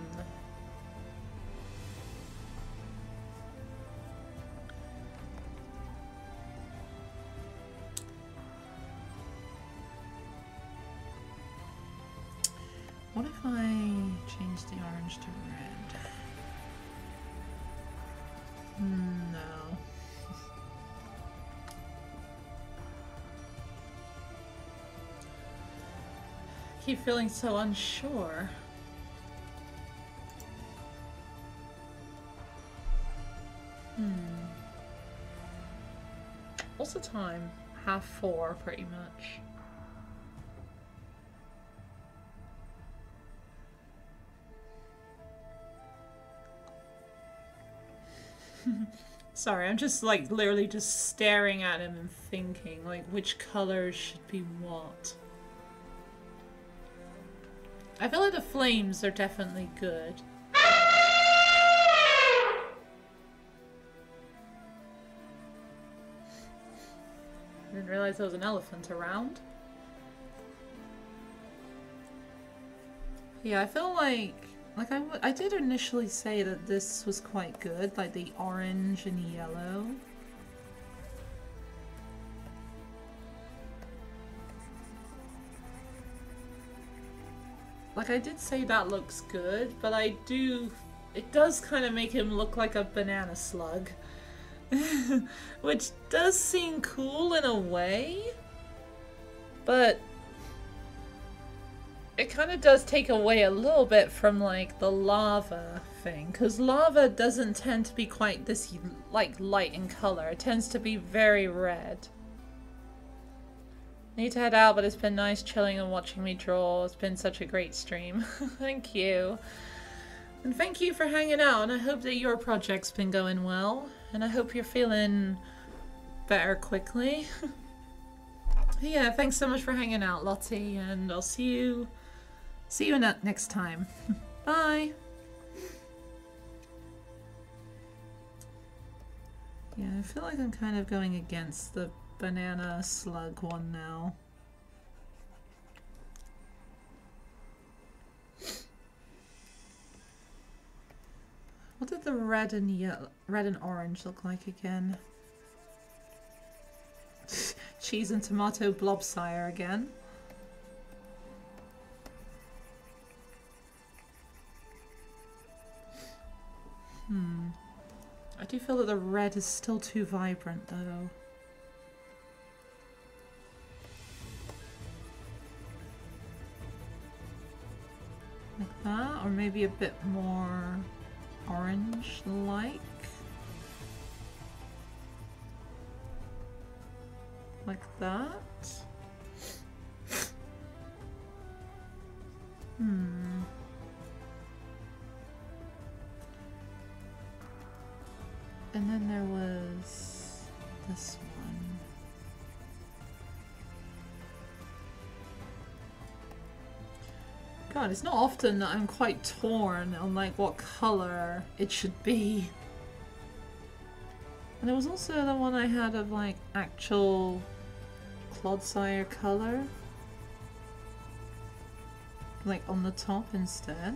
What if I change the orange to red? Hmm, no. Keep feeling so unsure. Hmm. What's the time? Half four, pretty much. Sorry, I'm just like literally just staring at him and thinking like which colors should be what. I feel like the flames are definitely good. Didn't realize there was an elephant around. Yeah, I feel like like I, I did initially say that this was quite good, like the orange and yellow. Like I did say that looks good, but I do, it does kind of make him look like a banana slug. Which does seem cool in a way, but it kind of does take away a little bit from like the lava thing because lava doesn't tend to be quite this like light in color. It tends to be very red. Need to head out but it's been nice chilling and watching me draw. It's been such a great stream. Thank you. And thank you for hanging out and i hope that your project's been going well and i hope you're feeling better quickly. Yeah thanks so much for hanging out lottie and i'll see you See you next time. Bye. Yeah, I feel like I'm kind of going against the banana slug one now. What did the red and yellow, red and orange look like again? Cheese and tomato blob sire again. Hmm. I do feel that the red is still too vibrant though. Like that, or maybe a bit more orange-like. Like that. Hmm. And then there was this one. God, it's not often that I'm quite torn on like what color it should be. And there was also the one I had of like actual Clodsire color. Like on the top instead.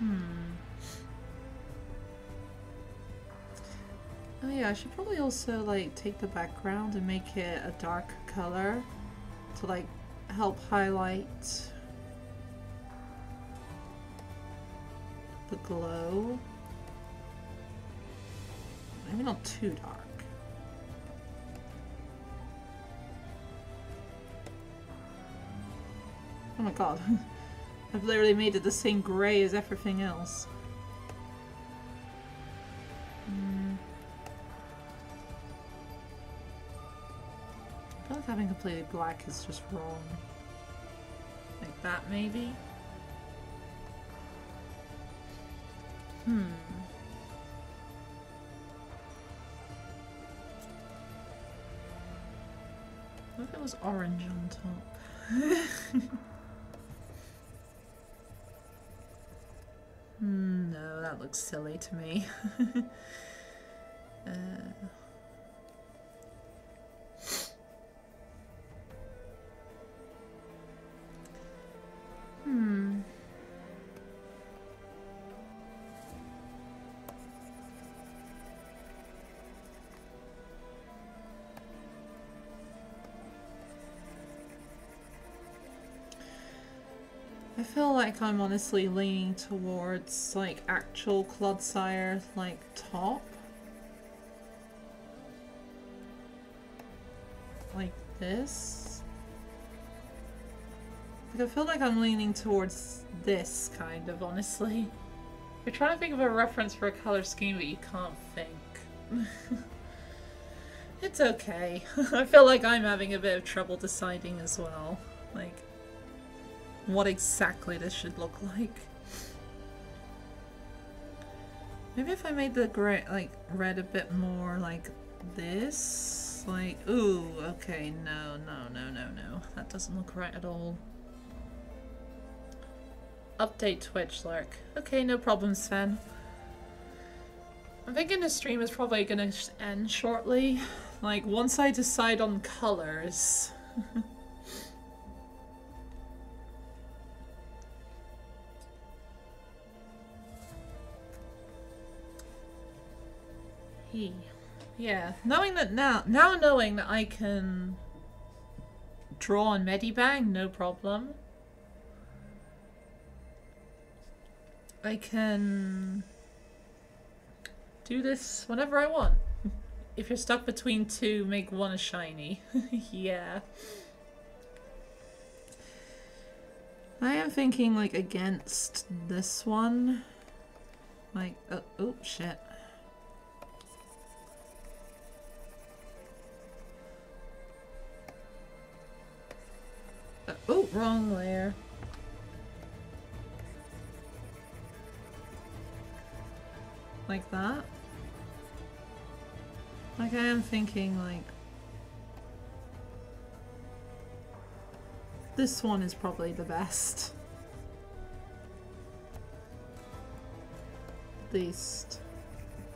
Hmm. Oh yeah, I should probably also like take the background and make it a dark color to like help highlight the glow. Maybe not too dark. Oh my god. I've literally made it the same grey as everything else. Mm. I feel like having completely black is just wrong. Like that, maybe? Hmm. What if it was orange on top? no, that looks silly to me. uh, feel like I'm honestly leaning towards like actual Clodsire like top. Like this. Like, I feel like I'm leaning towards this, kind of, honestly. You're trying to think of a reference for a color scheme, but you can't think. it's okay. I feel like I'm having a bit of trouble deciding as well. Like, what exactly this should look like. Maybe if I made the gray, like, red a bit more like this? Like, ooh, okay, no, no, no, no, no. That doesn't look right at all. Update Twitch lurk. Okay, no problem, Sven. I'm thinking the stream is probably gonna end shortly. Like, once I decide on colors. Yeah, knowing that now, now knowing that I can draw on Medibang, no problem. I can do this whenever I want. If you're stuck between two, make one a shiny. yeah. I am thinking like against this one. Like, oh, oh shit. Uh, oh, wrong layer. Like that? Like I am thinking like... This one is probably the best. At least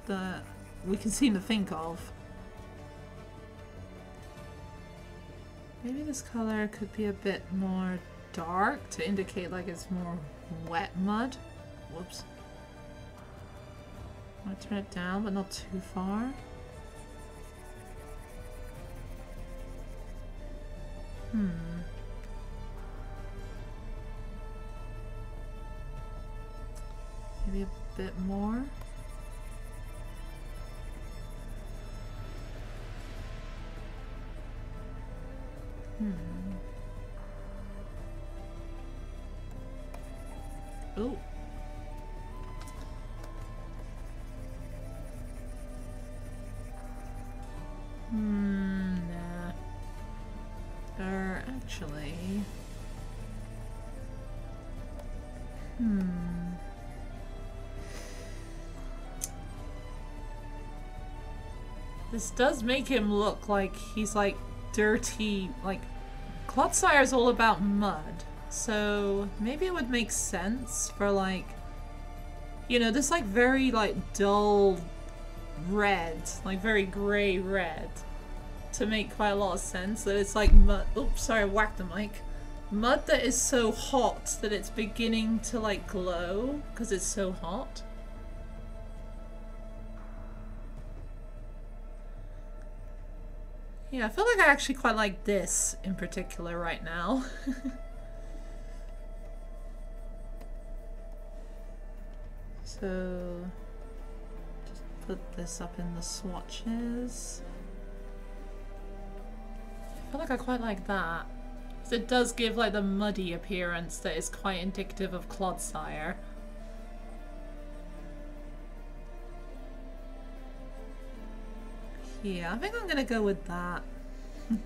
that we can seem to think of. Maybe this color could be a bit more dark to indicate like it's more wet mud. Whoops. I want to turn it down, but not too far. Hmm. Maybe a bit more. Hmm. Oh. Hmm, nah. Or actually... Hmm. This does make him look like he's like dirty, like Clodsire is all about mud. So maybe it would make sense for like, you know, this like very like dull red, like very grey red, to make quite a lot of sense. That it's like mud. Oops, sorry, I whacked the mic. Mud that is so hot that it's beginning to like glow because it's so hot. Yeah, I feel like I actually quite like this in particular right now. so, just put this up in the swatches. I feel like I quite like that. It does give like the muddy appearance that is quite indicative of Clodsire. Yeah, I think I'm gonna go with that.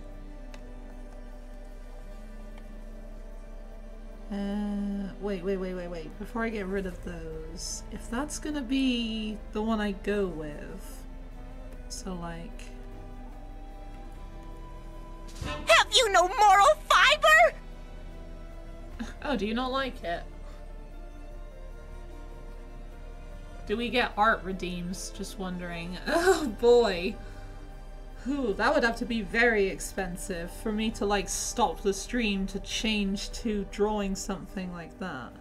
uh, wait, wait, wait, wait, wait. Before I get rid of those, if that's gonna be the one I go with, so like... Have you no moral fiber? Oh, do you not like it? Do we get art redeems? Just wondering. Oh boy. Ooh, that would have to be very expensive for me to like stop the stream to change to drawing something like that.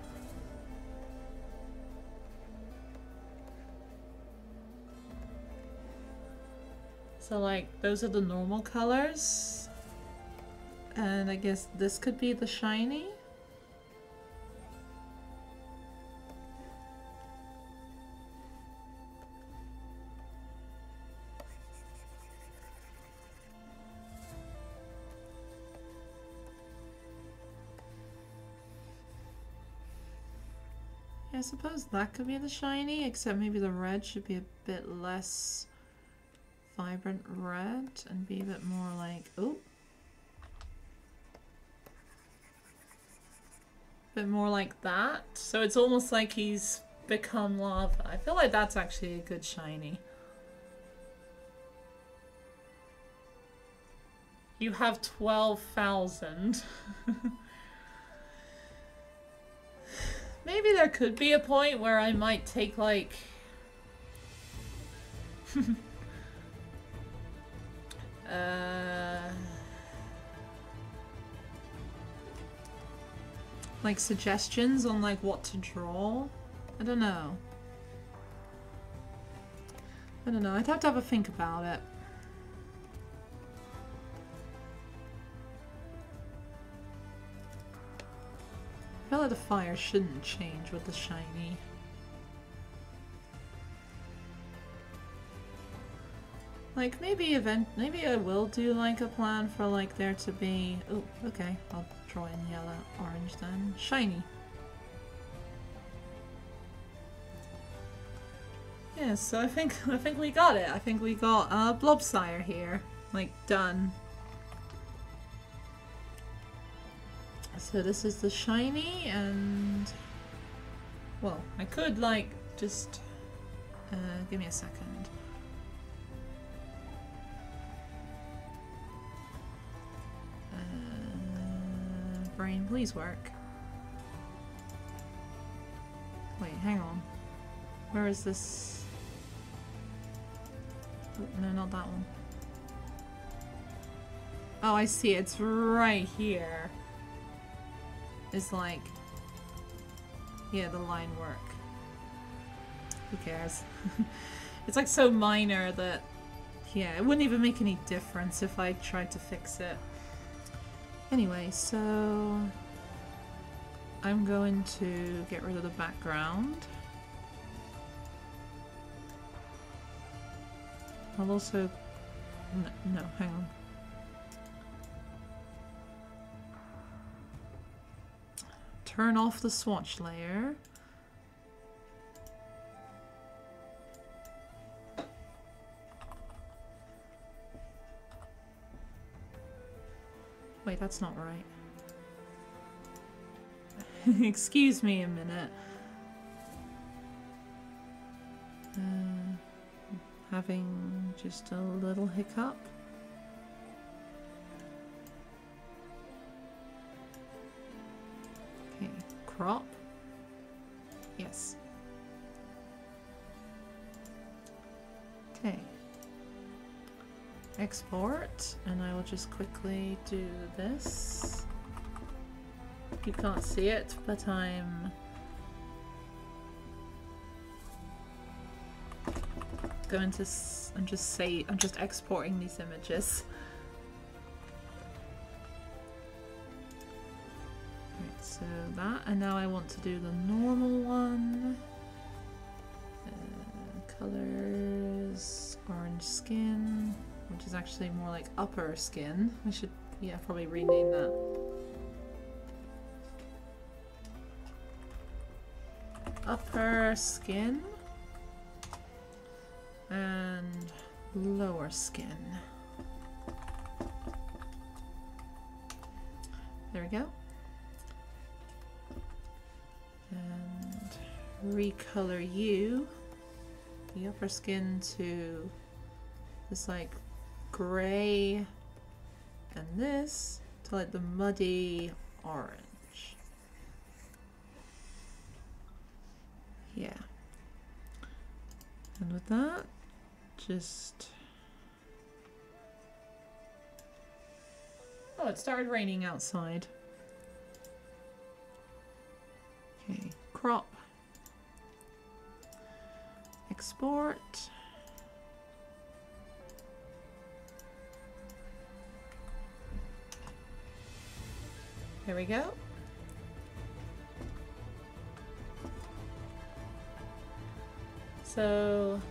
So like, those are the normal colors. And I guess this could be the shiny. I suppose that could be the shiny, except maybe the red should be a bit less vibrant red and be a bit more like, oh. bit more like that. So it's almost like he's become lava. I feel like that's actually a good shiny. You have 12,000. Maybe there could be a point where I might take like... uh... Like suggestions on like what to draw? I don't know. I don't know. I'd have to have a think about it. I feel like the fire shouldn't change with the shiny. Like maybe event maybe I will do like a plan for like there to be oh okay, I'll draw in yellow orange then. Shiny. Yeah, so I think I think we got it. I think we got uh Blobsire here. Like done. So this is the shiny and well, I could like just uh, give me a second. Uh, brain, please work. Wait, hang on. Where is this? No, not that one. Oh, I see. It's right here is like, yeah, the line work. Who cares? it's like so minor that, yeah, it wouldn't even make any difference if I tried to fix it. Anyway, so I'm going to get rid of the background. I'll also, no, no hang on. Turn off the swatch layer. Wait, that's not right. Excuse me a minute. Uh, having just a little hiccup. Crop? Yes. Okay. Export, and I will just quickly do this. You can't see it, but I'm going to I'm just say I'm just exporting these images. So that, and now I want to do the normal one. Uh, colors, orange skin, which is actually more like upper skin. I should, yeah, probably rename that. Upper skin and lower skin. There we go. Recolor you, the upper skin to this like gray and this to like the muddy orange. Yeah. And with that, just... Oh, it started raining outside. Crop export. There we go. So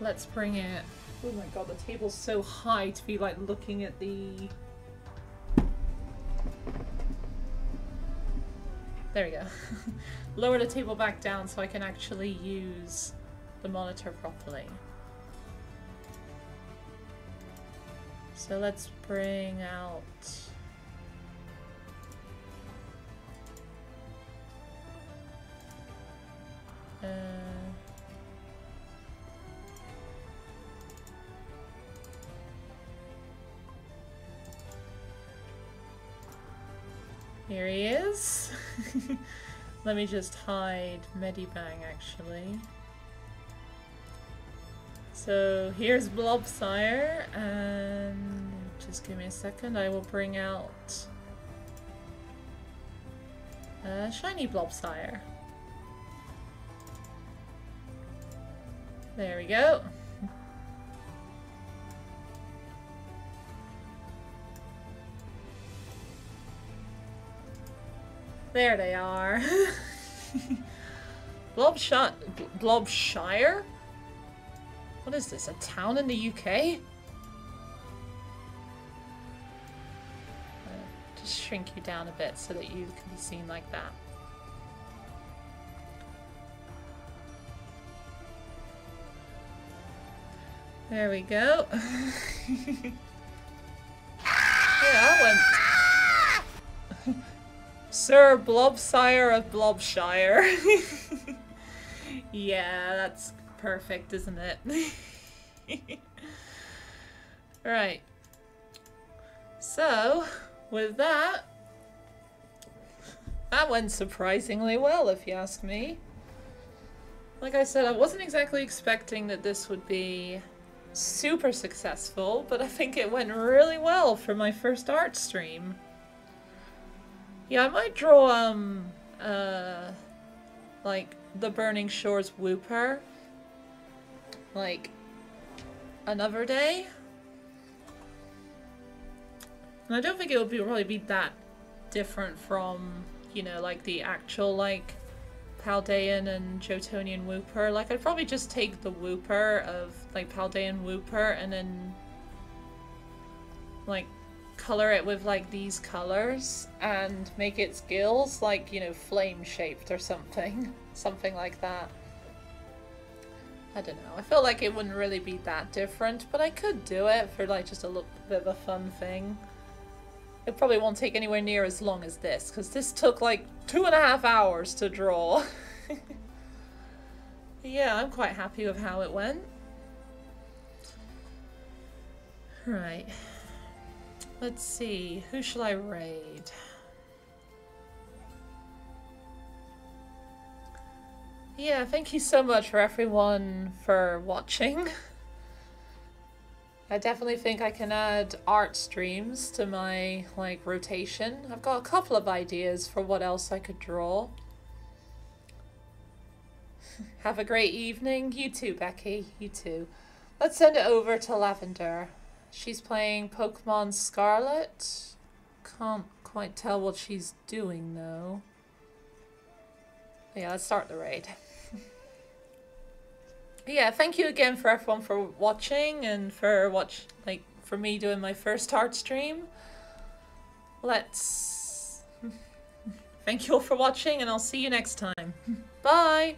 let's bring it. Oh my god, the table's so high to be like looking at the There we go. Lower the table back down so I can actually use the monitor properly. So let's bring out... Uh, Here he is. Let me just hide Medibang actually. So here's Blobsire and just give me a second, I will bring out a shiny Blobsire. There we go. There they are. Blobshire? Blobshire? What is this, a town in the UK? Just shrink you down a bit so that you can be seen like that. There we go. Sir Blobsire of Blobshire. yeah, that's perfect, isn't it? right. So, with that, that went surprisingly well, if you ask me. Like I said, I wasn't exactly expecting that this would be super successful, but I think it went really well for my first art stream. Yeah, I might draw, um, uh, like, the Burning Shores Wooper. like, another day. And I don't think it would be, probably be that different from, you know, like, the actual, like, Paldean and Johtonian Wooper. Like, I'd probably just take the Wooper of, like, Paldean Wooper and then, like, color it with, like, these colors and make its gills, like, you know, flame-shaped or something. something like that. I don't know. I feel like it wouldn't really be that different, but I could do it for, like, just a little bit of a fun thing. It probably won't take anywhere near as long as this, because this took like two and a half hours to draw. yeah, I'm quite happy with how it went. Right. Let's see. Who shall I raid? Yeah, thank you so much for everyone for watching. I definitely think I can add art streams to my, like, rotation. I've got a couple of ideas for what else I could draw. Have a great evening. You too, Becky. You too. Let's send it over to Lavender. She's playing Pokemon Scarlet. Can't quite tell what she's doing, though. Yeah, let's start the raid yeah, thank you again for everyone for watching and for watch like for me doing my first art stream. Let's thank you all for watching and I'll see you next time. Bye.